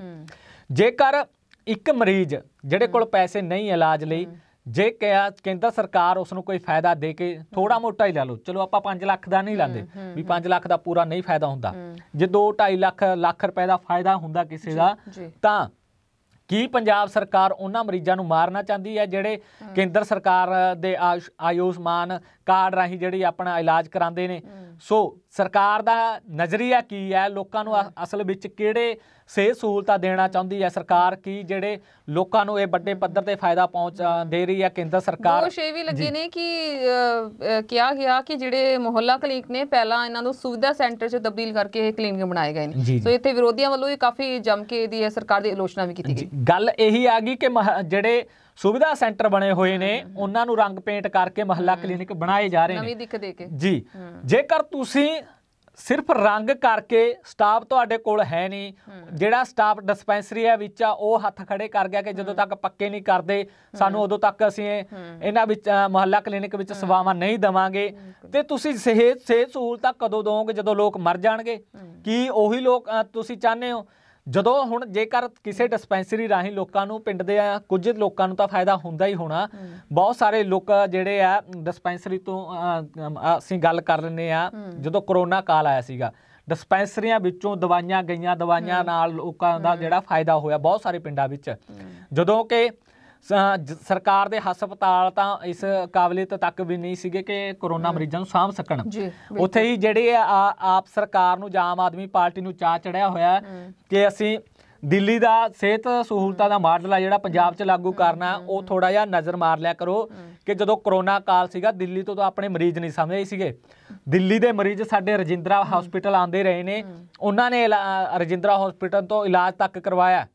ਜੇਕਰ ਇੱਕ ਮਰੀਜ਼ ਜਿਹੜੇ ਕੋਲ ਪੈਸੇ ਨਹੀਂ ਇਲਾਜ ਲਈ ਜੇ ਕਿਹਾ ਕੇਂਦਰ ਸਰਕਾਰ ਉਸ ਨੂੰ ਕੋਈ ਫਾਇਦਾ ਦੇ ਕੇ ਥੋੜਾ ਮੋਟਾ ਹੀ ਲੈ ਲਓ। ਚਲੋ ਆਪਾਂ 5 ਲੱਖ ਦਾ ਨਹੀਂ ਲਾਂਦੇ ਵੀ 5 ਲੱਖ ਦਾ ਪੂਰਾ ਨਹੀਂ ਫਾਇਦਾ ਹੁੰਦਾ। ਜੇ 2 2.5 ਲੱਖ ਲੱਖ ਰੁਪਏ ਦਾ ਫਾਇਦਾ ਹੁੰਦਾ ਕਿਸੇ ਦਾ ਤਾਂ ਕੀ ਪੰਜਾਬ ਸਰਕਾਰ ਉਹਨਾਂ ਮਰੀਜ਼ਾਂ ਨੂੰ ਮਾਰਨਾ ਚਾਹੁੰਦੀ ਹੈ ਜਿਹੜੇ ਕੇਂਦਰ ਸਰਕਾਰ ਦੇ ਆਯੁਸ਼- ਆਯੁਸ਼ਮਾਨ ਕਾਰਡ ਰਾਹੀਂ ਜਿਹੜੀ ਆਪਣਾ ਇਲਾਜ ਕਰਾਉਂਦੇ ਨੇ? ਸੋ ਸਰਕਾਰ ਦਾ ਨਜ਼ਰੀਆ ਕੀ ਹੈ? ਲੋਕਾਂ ਨੂੰ ਅਸਲ ਵਿੱਚ ਕਿਹੜੇ ਸਿਹਤ ਸਹੂਲਤਾਂ ਦੇਣਾ ਚਾਹੁੰਦੀ ਹੈ ਸਰਕਾਰ? ਕੀ ਜਿਹੜੇ ਲੋਕਾਂ ਨੂੰ ਇਹ ਵੱਡੇ ਪੱਧਰ ਤੇ ਫਾਇਦਾ ਪਹੁੰਚ ਦੇ ਰਹੀ ਹੈ ਕੇਂਦਰ ਸਰਕਾਰ? ਦੋਸ਼ ਇਹ ਵੀ ਲੱਗੇ ਨੇ ਕਿ ਕਿਹਾ ਗਿਆ ਕਿ ਜਿਹੜੇ ਮੁਹੱਲਾ ਕਲੀਨਿਕ ਨੇ ਪਹਿਲਾਂ ਇਹਨਾਂ ਨੂੰ ਸੁਵਿਧਾ ਸੈਂਟਰ 'ਚ ਤਬਦੀਲ ਕਰਕੇ ਇਹ ਕਲੀਨਿਕ ਬਣਾਏ ਗਏ ਨੇ। ਸੋ ਇੱਥੇ ਵਿਰੋਧੀਆਂ ਵੱਲੋਂ ਵੀ ਕਾਫੀ ਜੰਮ ਕੇ ਇਹਦੀ ਇਹ ਸਰਕਾਰ ਦੀ ਆਲੋਚਨਾ ਵੀ ਕੀਤੀ ਗਈ। ਗੱਲ ਇਹੀ ਆ ਗਈ ਕਿ ਜਿਹੜੇ ਸੁਵਿਧਾ ਸੈਂਟਰ ਬਣੇ ਹੋਏ ਨੇ ਉਹਨਾਂ ਨੂੰ ਰੰਗ ਪੇਂਟ ਕਰਕੇ ਮਹੱਲਾ ਕਲੀਨਿਕ ਬਣਾਏ ਜਾ ਰਹੇ ਨੇ। ਨਵੀਂ ਦਿੱਖ ਦੇ ਕੇ। ਜੀ ਜੇਕਰ ਤੁਸੀਂ ਸਿਰਫ ਰੰਗ ਕਰਕੇ ਸਟਾਫ ਤੁਹਾਡੇ ਕੋਲ ਹੈ ਨਹੀਂ। ਜਿਹੜਾ ਸਟਾਫ ਡਿਸਪੈਂਸਰੀ ਹੈ ਵਿੱਚ ਆ ਉਹ ਹੱਥ ਖੜੇ ਕਰ ਗਿਆ ਕਿ ਜਦੋਂ ਤੱਕ ਪੱਕੇ ਨਹੀਂ ਕਰਦੇ ਸਾਨੂੰ ਉਦੋਂ ਤੱਕ ਅਸੀਂ ਇਹ- ਇਹਨਾਂ ਵਿੱਚ ਮੁਹੱਲਾ ਕਲੀਨਿਕ ਵਿੱਚ ਸੇਵਾਵਾਂ ਨਹੀਂ ਦਵਾਂਗੇ। ਤੇ ਤੁਸੀਂ ਸਿਹਤ ਸਿਹਤ ਸਹੂਲਤਾਂ ਕਦੋਂ ਦੋਗੇ ਜਦੋਂ ਲੋਕ ਮਰ ਜਾਣਗੇ? ਕੀ ਉਹੀ ਲੋਕ ਤੁਸੀਂ ਚਾਹੁੰਦੇ ਹੋ? ਜਦੋਂ ਹੁਣ ਜੇਕਰ ਕਿਸੇ ਡਿਸਪੈਂਸਰੀ ਰਾਹੀਂ ਲੋਕਾਂ ਨੂੰ ਪਿੰਡ ਦੇ ਆ, ਕੁਝ ਲੋਕਾਂ ਨੂੰ ਤਾਂ ਫਾਇਦਾ ਹੁੰਦਾ ਹੀ ਹੋਣਾ। ਬਹੁਤ ਸਾਰੇ ਲੋਕ ਜਿਹੜੇ ਆ ਡਿਸਪੈਂਸਰੀ ਤੋਂ ਅਸੀਂ ਗੱਲ ਕਰ ਲੈਂਦੇ ਆ ਜਦੋਂ ਕਰੋਨਾ ਕਾਲ ਆਇਆ ਸੀਗਾ। ਡਿਸਪੈਂਸਰੀਆਂ ਵਿੱਚੋਂ ਦਵਾਈਆਂ ਗਈਆਂ ਦਵਾਈਆਂ ਨਾਲ ਲੋਕਾਂ ਦਾ ਜਿਹੜਾ ਫਾਇਦਾ ਹੋਇਆ ਬਹੁਤ ਸਾਰੇ ਪਿੰਡਾਂ ਵਿੱਚ। ਜਦੋਂ ਕਿ ਸਰਕਾਰ ਦੇ ਹਸਪਤਾਲ ਤਾਂ ਇਸ ਕਾਬਲੀਅਤ ਤੱਕ ਵੀ ਨਹੀਂ ਸੀਗੇ ਕਿ ਕਰੋਨਾ ਮਰੀਜ਼ਾਂ ਨੂੰ ਸਾਂਭ ਸਕਣ। ਉੱਥੇ ਹੀ ਜਿਹੜੇ ਆਪ ਸਰਕਾਰ ਨੂੰ ਜਾਂ ਆਮ ਆਦਮੀ ਪਾਰਟੀ ਨੂੰ ਚਾਹ ਚੜਿਆ ਹੋਇਆ ਕਿ ਅਸੀਂ ਦਿੱਲੀ ਦਾ ਸਿਹਤ ਸਹੂਲਤਾਂ ਦਾ ਮਾਡਲ ਆ ਜਿਹੜਾ ਪੰਜਾਬ 'ਚ ਲਾਗੂ ਕਰਨਾ ਉਹ ਥੋੜਾ ਜਿਹਾ ਨਜ਼ਰ ਮਾਰ ਲਿਆ ਕਰੋ ਕਿ ਜਦੋਂ ਕਰੋਨਾ ਕਾਲ ਸੀਗਾ ਦਿੱਲੀ ਤੋਂ ਤਾਂ ਆਪਣੇ ਮਰੀਜ਼ ਨਹੀਂ ਸਮਝੇ ਸੀਗੇ। ਦਿੱਲੀ ਦੇ ਮਰੀਜ਼ ਸਾਡੇ ਰਜਿੰਦਰਾ ਹਸਪੀਟਲ ਆਂਦੇ ਰਹੇ ਨੇ। ਉਹਨਾਂ ਨੇ ਰਜਿੰਦਰਾ ਹਸਪੀਟਲ ਤੋਂ ਇਲਾਜ ਤੱਕ ਕਰਵਾਇਆ।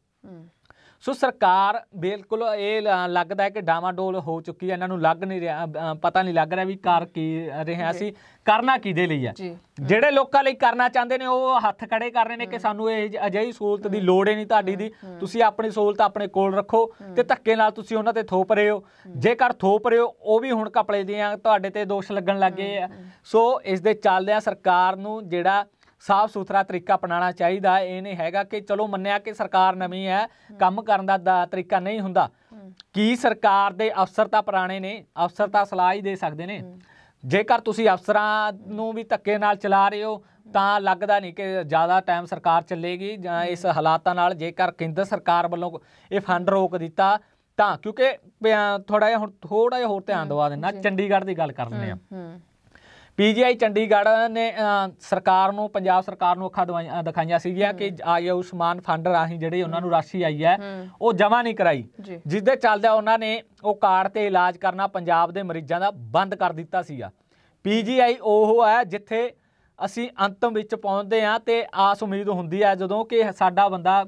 ਸੋ ਸਰਕਾਰ ਬਿਲਕੁਲ ਇਹ ਲੱਗਦਾ ਹੈ ਕਿ ਡਾਮਾਡੋਲ ਹੋ ਚੁੱਕੀ ਹੈ ਇਹਨਾਂ ਨੂੰ ਲੱਗ ਨਹੀਂ ਰਿਹਾ ਪਤਾ ਨਹੀਂ ਲੱਗ ਰਿਹਾ ਵੀ ਕਰ ਕੀ ਰਿਹਾ ਸੀ ਕਰਨਾ ਕਿਹਦੇ ਲਈ ਹੈ? ਜਿਹੜੇ ਲੋਕਾਂ ਲਈ ਕਰਨਾ ਚਾਹੁੰਦੇ ਨੇ ਉਹ ਹੱਥ ਖੜੇ ਕਰ ਰਹੇ ਨੇ ਕਿ ਸਾਨੂੰ ਇਹ ਅਜਿਹੀ ਸਹੂਲਤ ਦੀ ਲੋੜ ਹੀ ਨਹੀਂ ਤੁਹਾਡੀ ਦੀ। ਤੁਸੀਂ ਆਪਣੀ ਸਹੂਲਤ ਆਪਣੇ ਕੋਲ ਰੱਖੋ ਤੇ ਧੱਕੇ ਨਾਲ ਤੁਸੀਂ ਉਹਨਾਂ ਤੇ ਥੋਪ ਰਹੇ ਹੋ। ਜੇਕਰ ਥੋਪ ਰਹੇ ਹੋ ਉਹ ਵੀ ਹੁਣ ਕਪੜੇ ਦੀਆਂ ਤੁਹਾਡੇ ਤੇ ਦੋਸ਼ ਲੱਗਣ ਲੱਗੇ ਆ। ਸੋ ਇਸ ਦੇ ਚੱਲਦਿਆਂ ਸਰਕਾਰ ਨੂੰ ਜਿਹੜਾ ਸਾਫ਼ ਸੁਥਰਾ ਤਰੀਕਾ ਅਪਣਾਉਣਾ ਚਾਹੀਦਾ। ਇਹ ਨਹੀਂ ਹੈਗਾ ਕਿ ਚਲੋ ਮੰਨਿਆ ਕਿ ਸਰਕਾਰ ਨਵੀਂ ਹੈ ਕੰਮ ਕਰਨ ਦਾ ਤਰੀਕਾ ਨਹੀਂ ਹੁੰਦਾ। ਕੀ ਸਰਕਾਰ ਦੇ ਅਫਸਰ ਤਾਂ ਪੁਰਾਣੇ ਨੇ ਅਫਸਰ ਤਾਂ ਸਲਾਹ ਹੀ ਦੇ ਸਕਦੇ ਨੇ। ਜੇਕਰ ਤੁਸੀਂ ਅਫਸਰਾਂ ਨੂੰ ਵੀ ਧੱਕੇ ਨਾਲ ਚਲਾ ਰਹੇ ਹੋ ਤਾਂ ਲੱਗਦਾ ਨਹੀਂ ਕਿ ਜ਼ਿਆਦਾ ਟਾਈਮ ਸਰਕਾਰ ਚੱਲੇਗੀ ਜਾਂ ਇਸ ਹਾਲਾਤਾਂ ਨਾਲ। ਜੇਕਰ ਕੇਂਦਰ ਸਰਕਾਰ ਵੱਲੋਂ ਇਹ ਫੰਡ ਰੋਕ ਦਿੱਤਾ ਤਾਂ ਕਿਉਂਕਿ ਥੋੜਾ ਜਿਹਾ ਹੁਣ ਥੋੜਾ ਜਿਹਾ ਹੋਰ ਧਿਆਨ ਦਵਾ ਦੇਣਾ ਚੰਡੀਗੜ੍ਹ ਦੀ ਗੱਲ ਕਰ ਲੈਂਦੇ ਆ ਪੀਜੀਆਈ ਚੰਡੀਗੜ੍ਹ ਨੇ ਸਰਕਾਰ ਨੂੰ ਪੰਜਾਬ ਸਰਕਾਰ ਨੂੰ ਅੱਖਾਂ ਦਵਾਈਆਂ ਦਿਖਾਈਆਂ ਸੀਗੀਆਂ ਕਿ ਆਯੁਸ਼ਮਾਨ ਫੰਡ ਰਾਹੀਂ ਜਿਹੜੀ ਉਹਨਾਂ ਨੂੰ ਰਾਸ਼ੀ ਆਈ ਹੈ ਉਹ ਜਮ੍ਹਾਂ ਨਹੀਂ ਕਰਾਈ। ਜਿਸ ਦੇ ਚੱਲਦਿਆਂ ਉਹਨਾਂ ਨੇ ਉਹ ਕਾਰਡ ਤੇ ਇਲਾਜ ਕਰਨਾ ਪੰਜਾਬ ਦੇ ਮਰੀਜ਼ਾਂ ਦਾ ਬੰਦ ਕਰ ਦਿੱਤਾ ਸੀਗਾ। ਪੀਜੀਆਈ ਉਹ ਹੈ ਜਿੱਥੇ ਅਸੀਂ ਅੰਤਮ ਵਿੱਚ ਪਹੁੰਚਦੇ ਹਾਂ ਤੇ ਆਸ ਉਮੀਦ ਹੁੰਦੀ ਹੈ ਜਦੋਂ ਕਿ ਸਾਡਾ ਬੰਦਾ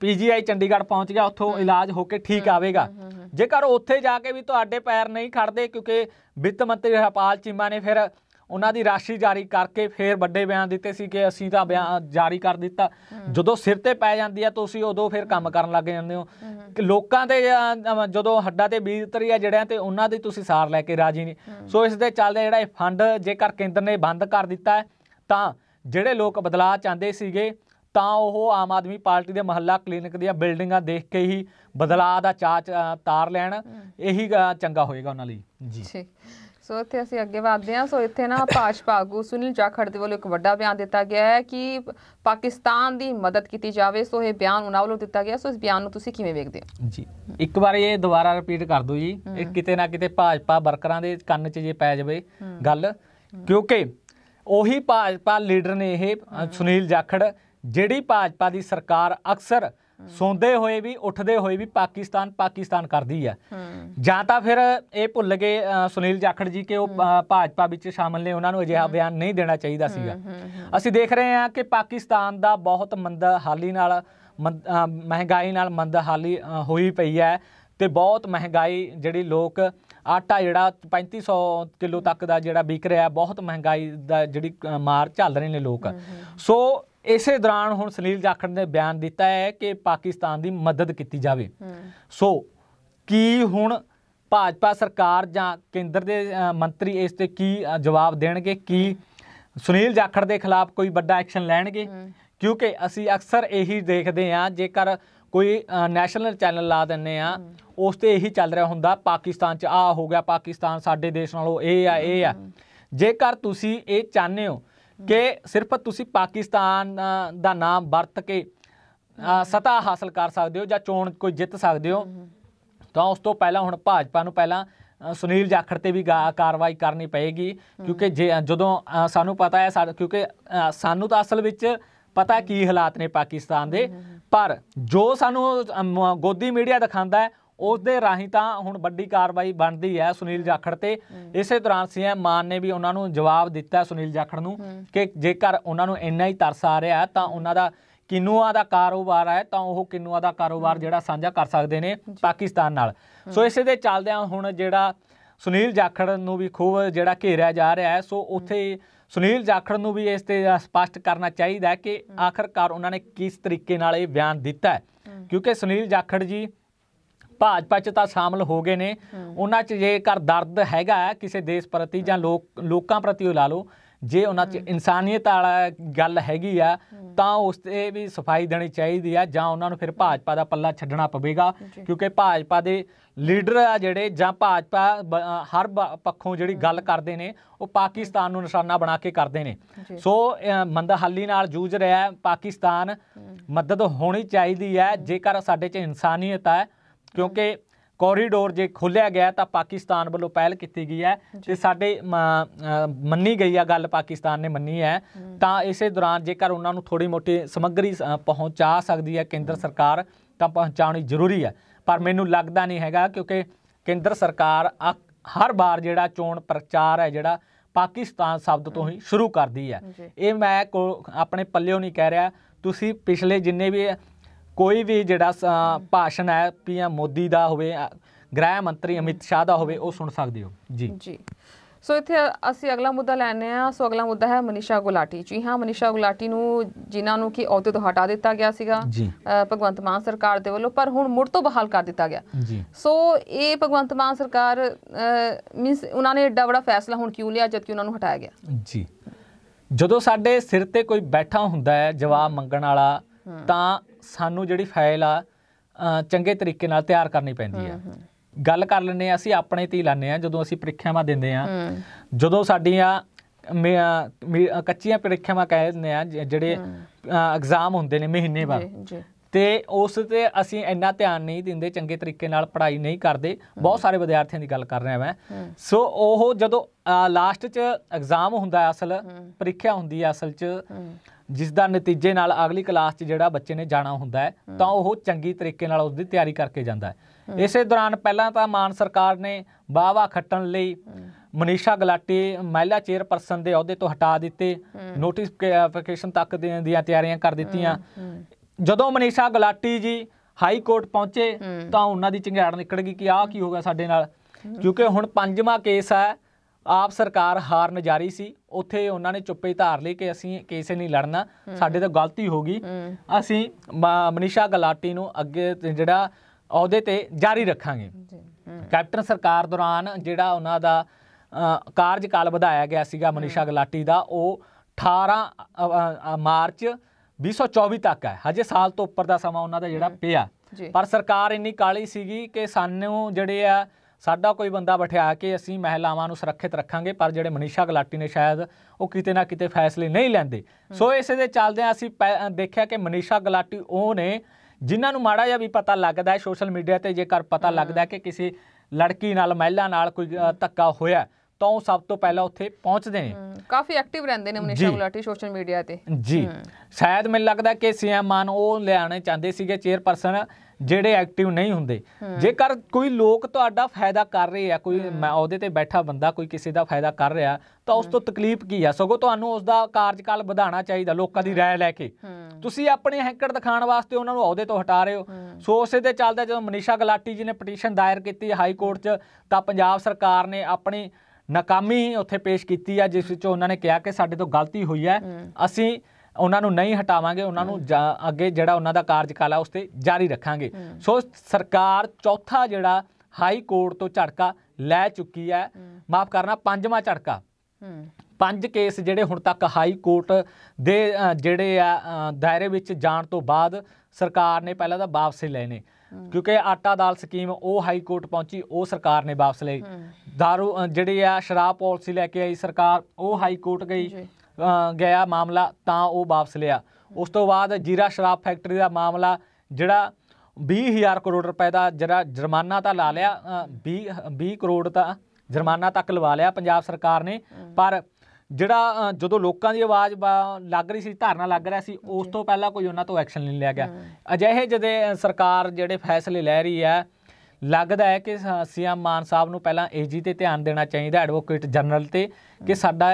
ਪੀਜੀਆਈ ਚੰਡੀਗੜ੍ਹ ਪਹੁੰਚ ਗਿਆ ਉੱਥੋਂ ਇਲਾਜ ਹੋ ਕੇ ਠੀਕ ਆਵੇਗਾ। ਜੇਕਰ ਉੱਥੇ ਜਾ ਕੇ ਵੀ ਤੁਹਾਡੇ ਪੈਰ ਨਹੀਂ ਖੜਦੇ ਕਿਉਂਕਿ ਵਿੱਤ ਮੰਤਰੀ ਹਰਪਾਲ ਚੀਮਾ ਨੇ ਫਿਰ ਉਹਨਾਂ ਦੀ ਰਾਸ਼ੀ ਜਾਰੀ ਕਰਕੇ ਫਿਰ ਵੱਡੇ ਬਿਆਨ ਦਿੱਤੇ ਸੀ ਕਿ ਅਸੀਂ ਤਾਂ ਬਿਆਨ ਜਾਰੀ ਕਰ ਦਿੱਤਾ। ਜਦੋਂ ਸਿਰ ਤੇ ਪੈ ਜਾਂਦੀ ਹੈ ਤੁਸੀਂ ਉਦੋਂ ਫਿਰ ਕੰਮ ਕਰਨ ਲੱਗ ਜਾਂਦੇ ਹੋ। ਲੋਕਾਂ ਦੇ ਜਦੋਂ ਹੱਡਾਂ ਤੇ ਬੀਤਰੀ ਆ ਜਿਹੜਿਆਂ ਤੇ ਉਹਨਾਂ ਦੀ ਤੁਸੀਂ ਸਾਰ ਲੈ ਕੇ ਰਾਜੀ ਨਹੀਂ। ਸੋ ਇਸ ਦੇ ਚੱਲਦੇ ਜਿਹੜਾ ਇਹ ਫੰਡ ਜੇਕਰ ਕੇਂਦਰ ਨੇ ਬੰਦ ਕਰ ਦਿੱਤਾ ਹੈ ਤਾਂ ਜਿਹੜੇ ਲੋਕ ਬਦਲਾਅ ਚਾਹੁੰਦੇ ਸੀਗੇ ਤਾਂ ਉਹ ਆਮ ਆਦਮੀ ਪਾਰਟੀ ਦੇ ਮਹੱਲਾ ਕਲੀਨਿਕ ਦੀਆਂ ਬਿਲਡਿੰਗਾਂ ਦੇਖ ਕੇ ਹੀ ਬਦਲਾਅ ਦਾ ਚਾਚ ਤਾਰ ਲੈਣ। ਇਹੀ ਚੰਗਾ ਹੋਏਗਾ ਉਹਨਾਂ ਲਈ। ਜੀ। ਸੋ ਇੱਥੇ ਅਸੀਂ ਅੱਗੇ ਵਧਦੇ ਹਾਂ। ਸੋ ਇੱਥੇ ਨਾ ਭਾਜਪਾ ਆਗੂ ਸੁਨੀਲ ਜਾਖੜ ਦੇ ਵੱਲੋਂ ਇੱਕ ਵੱਡਾ ਬਿਆਨ ਦਿੱਤਾ ਗਿਆ ਹੈ ਕਿ ਪਾਕਿਸਤਾਨ ਦੀ ਮਦਦ ਕੀਤੀ ਜਾਵੇ। ਸੋ ਇਹ ਬਿਆਨ ਉਹਨਾਂ ਵੱਲੋਂ ਦਿੱਤਾ ਗਿਆ। ਸੋ ਇਸ ਬਿਆਨ ਨੂੰ ਤੁਸੀਂ ਕਿਵੇਂ ਵੇਖਦੇ ਹੋ? ਜੀ ਇੱਕ ਵਾਰ ਇਹ ਦੁਬਾਰਾ ਰਿਪੀਟ ਕਰ ਦਿਓ ਜੀ। ਇਹ ਕਿਤੇ ਨਾ ਕਿਤੇ ਭਾਜਪਾ ਵਰਕਰਾਂ ਦੇ ਕੰਨ 'ਚ ਜੇ ਪੈ ਜਾਵੇ ਗੱਲ। ਕਿਉਂਕਿ ਉਹੀ ਭਾਜਪਾ ਲੀਡਰ ਨੇ ਇਹ ਸੁਨੀਲ ਜਾਖੜ ਜਿਹੜੀ ਭਾਜਪਾ ਦੀ ਸਰਕਾਰ ਅਕਸਰ ਸੌਂਦੇ ਹੋਏ ਵੀ ਉੱਠਦੇ ਹੋਏ ਵੀ ਪਾਕਿਸਤਾਨ ਪਾਕਿਸਤਾਨ ਕਰਦੀ ਹੂੰ। ਜਾਂ ਤਾਂ ਫਿਰ ਇਹ ਭੁੱਲ ਗਏ ਸੁਨੀਲ ਜਾਖੜ ਜੀ ਕਿ ਉਹ ਭਾਜਪਾ ਵਿੱਚ ਸ਼ਾਮਲ ਨੇ ਉਹਨਾਂ ਨੂੰ ਅਜਿਹਾ ਬਿਆਨ ਨਹੀਂ ਦੇਣਾ ਚਾਹੀਦਾ ਸੀਗਾ। ਅਸੀਂ ਦੇਖ ਰਹੇ ਹਾਂ ਕਿ ਪਾਕਿਸਤਾਨ ਦਾ ਬਹੁਤ ਮੰਦਾ ਹਾਲੀ ਨਾਲ ਮਹਿੰਗਾਈ ਨਾਲ ਮੰਦਾ ਹਾਲੀ ਹੋਈ ਪਈ ਹੈ ਤੇ ਬਹੁਤ ਮਹਿੰਗਾਈ ਜਿਹੜੀ ਲੋਕ ਆਟਾ ਜਿਹੜਾ 3500 ਕਿਲੋ ਤੱਕ ਦਾ ਜਿਹੜਾ ਵਿਕ ਰਿਹਾ ਬਹੁਤ ਮਹਿੰਗਾਈ ਦਾ ਜਿਹੜੀ ਮਾਰ ਝੱਲ ਰਹੇ ਨੇ ਲੋਕ। ਸੋ ਇਸੇ ਦੌਰਾਨ ਹੁਣ ਸੁਨੀਲ ਜਾਖੜ ਨੇ ਬਿਆਨ ਦਿੱਤਾ ਹੈ ਕਿ ਪਾਕਿਸਤਾਨ ਦੀ ਮਦਦ ਕੀਤੀ ਜਾਵੇ। ਸੋ ਕੀ ਹੁਣ ਭਾਜਪਾ ਸਰਕਾਰ ਜਾਂ ਕੇਂਦਰ ਦੇ ਮੰਤਰੀ ਇਸ ਤੇ ਕੀ ਜਵਾਬ ਦੇਣਗੇ? ਕੀ ਸੁਨੀਲ ਜਾਖੜ ਦੇ ਖਿਲਾਫ ਕੋਈ ਵੱਡਾ ਐਕਸ਼ਨ ਲੈਣਗੇ? ਕਿਉਂਕਿ ਅਸੀਂ ਅਕਸਰ ਇਹੀ ਦੇਖਦੇ ਹਾਂ ਜੇਕਰ ਕੋਈ ਨੈਸ਼ਨਲ ਚੈਨਲ ਲਾ ਦਿੰਨੇ ਆ ਉਸ ਤੇ ਇਹੀ ਚੱਲ ਰਿਹਾ ਹੁੰਦਾ ਪਾਕਿਸਤਾਨ ਚ ਆ ਹੋ ਗਿਆ ਪਾਕਿਸਤਾਨ ਸਾਡੇ ਦੇਸ਼ ਨਾਲੋਂ ਇਹ ਆ ਇਹ ਆ। ਜੇਕਰ ਤੁਸੀਂ ਇਹ ਚਾਹੁੰਦੇ ਹੋ ਕਿ ਸਿਰਫ ਤੁਸੀਂ ਪਾਕਿਸਤਾਨ ਦਾ ਨਾਮ ਵਰਤ ਕੇ ਸਤਾ ਹਾਸਲ ਕਰ ਸਕਦੇ ਹੋ ਜਾਂ ਚੋਣ ਕੋਈ ਜਿੱਤ ਸਕਦੇ ਹੋ ਤਾਂ ਉਸ ਤੋਂ ਪਹਿਲਾਂ ਹੁਣ ਭਾਜਪਾ ਨੂੰ ਪਹਿਲਾਂ ਸੁਨੀਲ ਜਾਖੜ ਤੇ ਵੀ ਕਾਰਵਾਈ ਕਰਨੀ ਪਏਗੀ। ਕਿਉਂਕਿ ਜੇ ਜਦੋਂ ਸਾਨੂੰ ਪਤਾ ਹੈ ਕਿਉਂਕਿ ਸਾਨੂੰ ਤਾਂ ਅਸਲ ਵਿੱਚ ਪਤਾ ਕੀ ਹਾਲਾਤ ਨੇ ਪਾਕਿਸਤਾਨ ਦੇ। ਪਰ ਜੋ ਸਾਨੂੰ ਗੋਦੀ ਮੀਡੀਆ ਦਿਖਾਉਂਦਾ ਹੈ ਉਸ ਦੇ ਰਾਹੀਂ ਤਾਂ ਹੁਣ ਵੱਡੀ ਕਾਰਵਾਈ ਬਣਦੀ ਹੈ ਸੁਨੀਲ ਜਾਖੜ ਤੇ। ਇਸੇ ਦੌਰਾਨ ਸੀਐਮ ਮਾਨ ਨੇ ਵੀ ਉਹਨਾਂ ਨੂੰ ਜਵਾਬ ਦਿੱਤਾ ਸੁਨੀਲ ਜਾਖੜ ਨੂੰ ਕਿ ਜੇਕਰ ਉਹਨਾਂ ਨੂੰ ਇੰਨਾ ਹੀ ਤਰਸ ਆ ਰਿਹਾ ਤਾਂ ਉਹਨਾਂ ਦਾ ਕਿਨੂਆ ਦਾ ਕਾਰੋਬਾਰ ਹੈ ਤਾਂ ਉਹ ਕਿਨੂਆ ਦਾ ਕਾਰੋਬਾਰ ਜਿਹੜਾ ਸਾਂਝਾ ਕਰ ਸਕਦੇ ਨੇ ਪਾਕਿਸਤਾਨ ਨਾਲ। ਸੋ ਇਸੇ ਦੇ ਚੱਲਦਿਆਂ ਹੁਣ ਜਿਹੜਾ ਸੁਨੀਲ ਜਾਖੜ ਨੂੰ ਵੀ ਖੂਬ ਜਿਹੜਾ ਘੇਰਿਆ ਜਾ ਰਿਹਾ ਹੈ ਸੋ ਉੱਥੇ ਸੁਨੀਲ ਜਾਖੜ ਨੂੰ ਵੀ ਇਸ ਤੇ ਸਪਸ਼ਟ ਕਰਨਾ ਚਾਹੀਦਾ ਹੈ ਕਿ ਆਖਰਕਾਰ ਉਹਨਾਂ ਨੇ ਕਿਸ ਤਰੀਕੇ ਨਾਲ ਇਹ ਬਿਆਨ ਦਿੱਤਾ ਕਿਉਂਕਿ ਸੁਨੀਲ ਜਾਖੜ ਜੀ ਭਾਜਪਾ ਚ ਤਾਂ ਸ਼ਾਮਲ ਹੋ ਗਏ ਨੇ। ਉਹਨਾਂ ਚ ਜੇਕਰ ਦਰਦ ਹੈਗਾ ਕਿਸੇ ਦੇਸ਼ ਪ੍ਰਤੀ ਜਾਂ ਲੋਕ ਲੋਕਾਂ ਪ੍ਰਤੀ ਉਹ ਲਾ ਲਓ ਜੇ ਉਹਨਾਂ ਚ ਇਨਸਾਨੀਅਤ ਵਾਲਾ ਗੱਲ ਹੈਗੀ ਆ ਤਾਂ ਉਸ ਤੇ ਵੀ ਸਫ਼ਾਈ ਦੇਣੀ ਚਾਹੀਦੀ ਆ ਜਾਂ ਉਹਨਾਂ ਨੂੰ ਫਿਰ ਭਾਜਪਾ ਦਾ ਪੱਲਾ ਛੱਡਣਾ ਪਵੇਗਾ। ਕਿਉਂਕਿ ਭਾਜਪਾ ਦੇ ਲੀਡਰ ਆ ਜਿਹੜੇ ਜਾਂ ਭਾਜਪਾ ਹਰ ਪੱਖੋਂ ਜਿਹੜੀ ਗੱਲ ਕਰਦੇ ਨੇ ਉਹ ਪਾਕਿਸਤਾਨ ਨੂੰ ਨਿਸ਼ਾਨਾ ਬਣਾ ਕੇ ਕਰਦੇ ਨੇ। ਸੋ ਮੰਦਹਾਲੀ ਨਾਲ ਜੂਝ ਰਿਹਾ ਪਾਕਿਸਤਾਨ ਮਦਦ ਹੋਣੀ ਚਾਹੀਦੀ ਹੈ। ਜੇਕਰ ਸਾਡੇ 'ਚ ਇਨਸਾਨੀਅਤ ਹੈ ਕਿਉਂਕਿ ਕੋਰੀਡੋਰ ਜੇ ਖੋਲਿਆ ਗਿਆ ਤਾਂ ਪਾਕਿਸਤਾਨ ਵੱਲੋਂ ਪਹਿਲ ਕੀਤੀ ਗਈ ਹੈ ਤੇ ਸਾਡੇ ਮੰਨੀ ਗਈ ਆ ਗੱਲ ਪਾਕਿਸਤਾਨ ਨੇ ਮੰਨੀ ਹੈ। ਤਾਂ ਇਸੇ ਦੌਰਾਨ ਜੇਕਰ ਉਹਨਾਂ ਨੂੰ ਥੋੜੀ ਮੋਟੀ ਸਮੱਗਰੀ ਪਹੁੰਚਾ ਸਕਦੀ ਹੈ ਕੇਂਦਰ ਸਰਕਾਰ ਤਾਂ ਪਹੁੰਚਾਉਣੀ ਜ਼ਰੂਰੀ ਹੈ। ਪਰ ਮੈਨੂੰ ਲੱਗਦਾ ਨਹੀਂ ਹੈਗਾ ਕਿਉਂਕਿ ਕੇਂਦਰ ਸਰਕਾਰ ਹਰ ਵਾਰ ਜਿਹੜਾ ਚੋਣ ਪ੍ਰਚਾਰ ਹੈ ਜਿਹੜਾ ਪਾਕਿਸਤਾਨ ਸ਼ਬਦ ਤੋਂ ਹੀ ਸ਼ੁਰੂ ਕਰਦੀ ਹੈ। ਇਹ ਮੈਂ ਆਪਣੇ ਪੱਲਿਓ ਨਹੀਂ ਕਹਿ ਰਿਹਾ। ਤੁਸੀਂ ਪਿਛਲੇ ਜਿੰਨੇ ਵੀ ਕੋਈ ਵੀ ਜਿਹੜਾ ਭਾਸ਼ਣ ਹੈ ਪੀਐਮ ਮੋਦੀ ਦਾ ਹੋਵੇ ਗ੍ਰਹਿ ਮੰਤਰੀ ਅਮਿਤ ਸ਼ਾਹ ਦਾ ਹੋਵੇ ਉਹ ਸੁਣ ਸਕਦੇ ਹੋ। ਜੀ। ਜੀ। ਸੋ ਇੱਥੇ ਅਸੀਂ ਅਗਲਾ ਮੁੱਦਾ ਲੈਣੇ ਆ ਸੋ ਅਗਲਾ ਮੁੱਦਾ ਹੈ ਮਨੀਸ਼ਾ ਗੁਲਾਟੀ। ਜੀ ਹਾਂ ਮਨੀਸ਼ਾ ਗੁਲਾਟੀ ਨੂੰ ਜਿਨ੍ਹਾਂ ਨੂੰ ਕਿ ਅਹੁਦੇ ਤੋਂ ਹਟਾ ਦਿੱਤਾ ਗਿਆ ਸੀਗਾ ਭਗਵੰਤ ਮਾਨ ਸਰਕਾਰ ਦੇ ਵੱਲੋਂ ਪਰ ਹੁਣ ਮੁੜ ਤੋਂ ਬਹਾਲ ਕਰ ਦਿੱਤਾ ਗਿਆ। ਸੋ ਇਹ ਭਗਵੰਤ ਮਾਨ ਸਰਕਾਰ ਮੀਨਸ ਉਹਨਾਂ ਨੇ ਏਡਾ ਬੜਾ ਫੈਸਲਾ ਹੁਣ ਕਿਉਂ ਲਿਆ ਜਦ ਕਿ ਉਹਨਾਂ ਨੂੰ ਹਟਾਇਆ ਗਿਆ? ਜੀ। ਜਦੋਂ ਸਾਡੇ ਸਿਰ ਤੇ ਕੋਈ ਬੈਠਾ ਹੁੰਦਾ ਹੈ ਜਵਾਬ ਮੰਗਣ ਵਾਲਾ ਤਾਂ ਸਾਨੂੰ ਜਿਹੜੀ ਫਾਈਲ ਆ ਚੰਗੇ ਤਰੀਕੇ ਨਾਲ ਤਿਆਰ ਕਰਨੀ ਪੈਂਦੀ ਹੈ ਗੱਲ ਕਰ ਲੈਂਦੇ ਹਾਂ ਅਸੀਂ ਆਪਣੇ ਤੇ ਹੀ ਲਾਉਂਦੇ ਹਾਂ ਜਦੋਂ ਅਸੀਂ ਪ੍ਰੀਖਿਆਵਾਂ ਦਿੰਦੇ ਹੂੰ। ਜਦੋਂ ਸਾਡੀਆਂ ਕੱਚੀਆਂ ਪ੍ਰੀਖਿਆਵਾਂ ਕਹਿ ਦਿੰਦੇ ਆ ਜਿਹੜੇ ਐਗਜ਼ਾਮ ਹੁੰਦੇ ਨੇ ਮਹੀਨੇ ਬਾਅਦ। ਤੇ ਉਸ ਤੇ ਅਸੀਂ ਇੰਨਾ ਧਿਆਨ ਨਹੀਂ ਦਿੰਦੇ ਚੰਗੇ ਤਰੀਕੇ ਨਾਲ ਪੜ੍ਹਾਈ ਨਹੀਂ ਕਰਦੇ। ਬਹੁਤ ਸਾਰੇ ਵਿਦਿਆਰਥੀਆਂ ਦੀ ਗੱਲ ਕਰ ਰਿਹਾ ਮੈਂ। ਸੋ ਉਹ ਜਦੋਂ ਲਾਸਟ 'ਚ ਐਗਜ਼ਾਮ ਹੁੰਦਾ ਅਸਲ ਪ੍ਰੀਖਿਆ ਹੁੰਦੀ ਹੈ ਅਸਲ 'ਚ। ਜਿਸ ਦਾ ਨਤੀਜੇ ਨਾਲ ਅਗਲੀ ਕਲਾਸ 'ਚ ਜਿਹੜਾ ਬੱਚੇ ਨੇ ਜਾਣਾ ਹੁੰਦਾ ਹੈ ਤਾਂ ਉਹ ਚੰਗੀ ਤਰੀਕੇ ਨਾਲ ਉਸ ਦੀ ਤਿਆਰੀ ਕਰਕੇ ਜਾਂਦਾ ਹੈ। ਇਸੇ ਦੌਰਾਨ ਪਹਿਲਾਂ ਤਾਂ ਮਾਨ ਸਰਕਾਰ ਨੇ ਵਾਹਵਾ ਖੱਟਣ ਲਈ ਮਨੀਸ਼ਾ ਗਲਾਟੀ ਮਹਿਲਾ ਚੇਅਰਪਰਸਨ ਦੇ ਅਹੁਦੇ ਤੋਂ ਹਟਾ ਦਿੱਤੇ ਨੋਟੀਫਿਕੇਸ਼ਨ ਤੱਕ ਦੀਆਂ ਦੀਆਂ ਤਿਆਰੀਆਂ ਕਰ ਦਿੱਤੀਆਂ। ਜਦੋਂ ਮਨੀਸ਼ਾ ਗਲਾਟੀ ਜੀ ਹਾਈ ਕੋਰਟ ਪਹੁੰਚੇ ਤਾਂ ਉਹਨਾਂ ਦੀ ਚੰਗਿਆੜ ਨਿਕਲ ਗਈ ਕਿ ਆਹ ਕੀ ਹੋ ਗਿਆ ਸਾਡੇ ਨਾਲ। ਕਿਉਂਕਿ ਹੁਣ ਪੰਜਵਾਂ ਕੇਸ ਹੈ ਆਪ ਸਰਕਾਰ ਹਾਰਨ ਜਾਰੀ ਸੀ ਉੱਥੇ ਉਹਨਾਂ ਨੇ ਚੁੱਪੇ ਧਾਰ ਲਈ ਕਿ ਅਸੀਂ ਕੇਸ ਨਹੀਂ ਲੜਨਾ ਸਾਡੇ ਤੋਂ ਗਲਤੀ ਹੋ ਗਈ। ਅਸੀਂ ਮਨੀਸ਼ਾ ਗਲਾਟੀ ਨੂੰ ਅੱਗੇ ਜਿਹੜਾ ਅਹੁਦੇ ਤੇ ਜਾਰੀ ਰੱਖਾਂਗੇ। ਕੈਪਟਨ ਸਰਕਾਰ ਦੌਰਾਨ ਜਿਹੜਾ ਉਹਨਾਂ ਦਾ ਕਾਰਜਕਾਲ ਵਧਾਇਆ ਗਿਆ ਸੀਗਾ ਮਨੀਸ਼ਾ ਗਲਾਟੀ ਦਾ ਉਹ 18 ਅ, ਅ, ਮਾਰਚ 2024 ਤੱਕ ਹੈ। ਹਜੇ ਸਾਲ ਤੋਂ ਉੱਪਰ ਦਾ ਸਮਾਂ ਉਹਨਾਂ ਦਾ ਜਿਹੜਾ ਪਿਆ। ਪਰ ਸਰਕਾਰ ਇੰਨੀ ਕਾਲੀ ਸੀਗੀ ਕਿ ਸਾਨੂੰ ਜਿਹੜੇ ਆ ਸਾਡਾ ਕੋਈ ਬੰਦਾ ਬਿਠਾ ਕੇ ਅਸੀਂ ਮਹਿਲਾਵਾਂ ਨੂੰ ਸੁਰੱਖਿਅਤ ਰੱਖਾਂਗੇ ਪਰ ਜਿਹੜੇ ਮਨੀਸ਼ਾ ਗਲਾਟੀ ਨੇ ਸ਼ਾਇਦ ਉਹ ਕਿਤੇ ਨਾ ਕਿਤੇ ਫੈਸਲੇ ਨਹੀਂ ਲੈਂਦੇ। ਸੋ ਇਸੇ ਦੇ ਚੱਲਦਿਆਂ ਅਸੀਂ ਦੇਖਿਆ ਕਿ ਮਨੀਸ਼ਾ ਗਲਾਟੀ ਉਹ ਨੇ ਜਿਨ੍ਹਾਂ ਨੂੰ ਮਾੜਾ ਜਿਹਾ ਵੀ ਪਤਾ ਲੱਗਦਾ ਹੈ ਸੋਸ਼ਲ ਮੀਡੀਆ ਤੇ ਜੇਕਰ ਪਤਾ ਲੱਗਦਾ ਹੈ ਕਿ ਕਿਸੇ ਲੜਕੀ ਨਾਲ ਮਹਿਲਾ ਨਾਲ ਕੋਈ ਧੱਕਾ ਹੋਇਆ ਤਾਂ ਉਹ ਸਭ ਤੋਂ ਪਹਿਲਾਂ ਉੱਥੇ ਪਹੁੰਚਦੇ ਨੇ। ਕਾਫੀ ਐਕਟਿਵ ਰਹਿੰਦੇ ਨੇ ਮਨੀਸ਼ਾ। ਗੁਲਾਟੀ ਸੋਸ਼ਲ ਮੀਡੀਆ ਤੇ। ਜੀ। ਸ਼ਾਇਦ ਮੈਨੂੰ ਲੱਗਦਾ ਕਿ ਸੀਐਮ ਮਾਨ ਉਹ ਲਿਆਣੇ ਚਾਹੁੰਦੇ ਸੀਗੇ ਚੇਅਰਪਰਸਨ ਜਿਹੜੇ ਐਕਟਿਵ ਨਹੀਂ ਹੁੰਦੇ। ਜੇਕਰ ਕੋਈ ਲੋਕ ਤੁਹਾਡਾ ਫਾਇਦਾ ਕਰ ਰਹੇ ਆ ਕੋਈ ਮੈਂ ਉਹਦੇ ਤੇ ਬੈਠਾ ਬੰਦਾ ਕੋਈ ਕਿਸੇ ਦਾ ਫਾਇਦਾ ਕਰ ਰਿਹਾ ਤਾਂ ਉਸ ਤੋਂ ਤਕਲੀਫ ਕੀ ਆ? ਸਗੋਂ ਤੁਹਾਨੂੰ ਉਸ ਦਾ ਕਾਰਜਕਾਲ ਵਧਾਉਣਾ ਚਾਹੀਦਾ ਲੋਕਾਂ ਦੀ ਰਾਏ ਲੈ ਕੇ। ਤੁਸੀਂ ਆਪਣੇ ਹੈਂਕੜ ਦਿਖਾਉਣ ਵਾਸਤੇ ਉਹਨਾਂ ਨੂੰ ਅਹੁਦੇ ਤੋਂ ਹਟਾ ਰਹੇ ਹੋ। ਸੋ ਉਸੇ ਦੇ ਚੱਲਦਾ ਜਦੋਂ ਮਨੀਸ਼ਾ ਗਲਾਟੀ ਜੀ ਨੇ ਪਟੀਸ਼ਨ ਦਾਇਰ ਕੀਤੀ ਹਾਈ ਕੋਰਟ 'ਚ ਤਾਂ ਪੰਜਾਬ ਸਰਕਾਰ ਨੇ ਆਪਣੀ ਨਾਕਾਮੀ ਉੱਥੇ ਪੇਸ਼ ਕੀਤੀ ਆ ਜਿਸ ਵਿੱਚ ਉਹਨਾਂ ਨੇ ਕਿਹਾ ਕਿ ਸਾਡੇ ਤੋਂ ਗਲਤੀ ਹੋਈ ਹੈ। ਅਸੀਂ ਉਹਨਾਂ ਨੂੰ ਨਹੀਂ ਹਟਾਵਾਂਗੇ ਉਹਨਾਂ ਨੂੰ ਅੱਗੇ ਜਿਹੜਾ ਉਹਨਾਂ ਦਾ ਕਾਰਜਕਾਲ ਆ ਉਸ ਤੇ ਜਾਰੀ ਰੱਖਾਂਗੇ। ਸੋ ਸਰਕਾਰ ਚੌਥਾ ਜਿਹੜਾ ਹਾਈ ਕੋਰਟ ਤੋਂ ਝਟਕਾ ਲੈ ਚੁੱਕੀ ਹੈ। ਮਾਫ ਕਰਨਾ ਪੰਜਵਾਂ ਝਟਕਾ। ਪੰਜ ਕੇਸ ਜਿਹੜੇ ਹੁਣ ਤੱਕ ਹਾਈ ਕੋਰਟ ਦੇ ਜਿਹੜੇ ਆ ਦਾਇਰੇ ਵਿੱਚ ਜਾਣ ਤੋਂ ਬਾਅਦ ਸਰਕਾਰ ਨੇ ਪਹਿਲਾਂ ਤਾਂ ਵਾਪਸ ਲਏ ਨੇ ਕਿਉਂਕਿ ਆਟਾ ਦਾਲ ਸਕੀਮ ਉਹ ਹਾਈ ਕੋਰਟ ਪਹੁੰਚੀ ਉਹ ਸਰਕਾਰ ਨੇ ਵਾਪਸ ਲਈ। ਦਾਰੂ ਜਿਹੜੀ ਆ ਸ਼ਰਾਬ ਪਾਲਿਸੀ ਲੈ ਕੇ ਆਈ ਸਰਕਾਰ ਉਹ ਹਾਈ ਕੋਰਟ ਗਈ ਗਿਆ ਮਾਮਲਾ ਤਾਂ ਉਹ ਵਾਪਸ ਲਿਆ। ਉਸ ਤੋਂ ਬਾਅਦ ਜੀਰਾ ਸ਼ਰਾਬ ਫੈਕਟਰੀ ਦਾ ਮਾਮਲਾ ਜਿਹੜਾ 20000 ਕਰੋੜ ਰੁਪਏ ਦਾ ਜਿਹੜਾ ਜੁਰਮਾਨਾ ਤਾਂ ਲਾ ਲਿਆ ਅ, 20 20 ਕਰੋੜ ਤਾਂ ਜੁਰਮਾਨਾ ਤੱਕ ਲਵਾ ਲਿਆ ਪੰਜਾਬ ਸਰਕਾਰ ਨੇ ਪਰ ਜਿਹੜਾ ਜਦੋਂ ਲੋਕਾਂ ਦੀ ਆਵਾਜ਼ ਲੱਗ ਰਹੀ ਸੀ ਧਰਨਾ ਲੱਗ ਰਿਹਾ ਸੀ ਉਸ ਤੋਂ ਪਹਿਲਾਂ ਕੋਈ ਉਹਨਾਂ ਤੋਂ ਐਕਸ਼ਨ ਨਹੀਂ ਲਿਆ ਗਿਆ। ਅਜਿਹੇ ਜਦੇ ਸਰਕਾਰ ਜਿਹੜੇ ਫੈਸਲੇ ਲੈ ਰਹੀ ਹੈ ਲੱਗਦਾ ਹੈ ਕਿ ਸੀਐਮ ਮਾਨ ਸਾਹਿਬ ਨੂੰ ਪਹਿਲਾਂ ਏਜੀ ਤੇ ਧਿਆਨ ਦੇਣਾ ਚਾਹੀਦਾ ਐਡਵੋਕੇਟ ਜਨਰਲ ਤੇ ਕਿ ਸਾਡਾ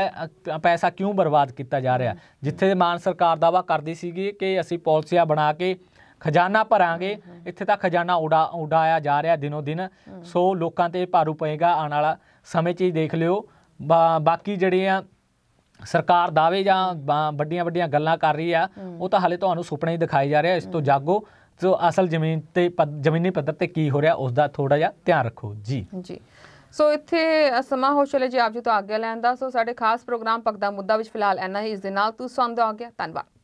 ਪੈਸਾ ਕਿਉਂ ਬਰਬਾਦ ਕੀਤਾ ਜਾ ਰਿਹਾ। ਜਿੱਥੇ ਮਾਨ ਸਰਕਾਰ ਦਾਵਾ ਕਰਦੀ ਸੀਗੀ ਕਿ ਅਸੀਂ ਪਾਲਿਸੀਆਂ ਬਣਾ ਕੇ ਖਜ਼ਾਨਾ ਭਰਾਂਗੇ ਇੱਥੇ ਤਾਂ ਖਜ਼ਾਨਾ ਉਡਾ ਉਡਾਇਆ ਜਾ ਰਿਹਾ ਦਿਨੋ ਦਿਨ ਸੋ ਲੋਕਾਂ ਤੇ ਭਾਰੂ ਪਏਗਾ ਆਉਣ ਵਾਲਾ ਸਮੇਂ 'ਚ ਹੀ ਦੇਖ ਲਿਓ। ਬਾਕੀ ਜਿਹੜੇ ਆ ਸਰਕਾਰ ਦਾਅਵੇ ਜਾਂ ਵੱਡੀਆਂ ਵੱਡੀਆਂ ਗੱਲਾਂ ਕਰ ਰਹੀ ਆ ਉਹ ਤਾਂ ਹਾਲੇ ਤੁਹਾਨੂੰ ਸੁਪਨੇ ਹੀ ਦਿਖਾਈ ਜਾ ਰਿਹਾ ਇਸ ਤੋਂ ਜਾਗੋ। ਸੋ ਅਸਲ ਜ਼ਮੀਨ ਤੇ ਜ਼ਮੀਨੀ ਪੱਧਰ ਤੇ ਕੀ ਹੋ ਰਿਹਾ ਉਸ ਦਾ ਥੋੜਾ ਜਿਹਾ ਧਿਆਨ ਰੱਖੋ। ਜੀ। ਜੀ। ਸੋ ਇੱਥੇ ਸਮਾਂ ਹੋ ਚਲੇ ਜੀ ਆਪ ਜੀ ਤੋਂ ਆਗਿਆ ਲੈਣ ਦਾ। ਸੋ ਸਾਡੇ ਖਾਸ ਪ੍ਰੋਗਰਾਮ ਪੱਕਦਾ ਮੁੱਦਾ ਵਿੱਚ ਫਿਲਹਾਲ ਇੰਨਾ ਹੀ। ਇਸ ਦੇ ਨਾਲ ਤੁਸੀਂ ਸੁਣਦੇ ਹੋ ਆਗਿਆ। ਧੰਨਵਾਦ।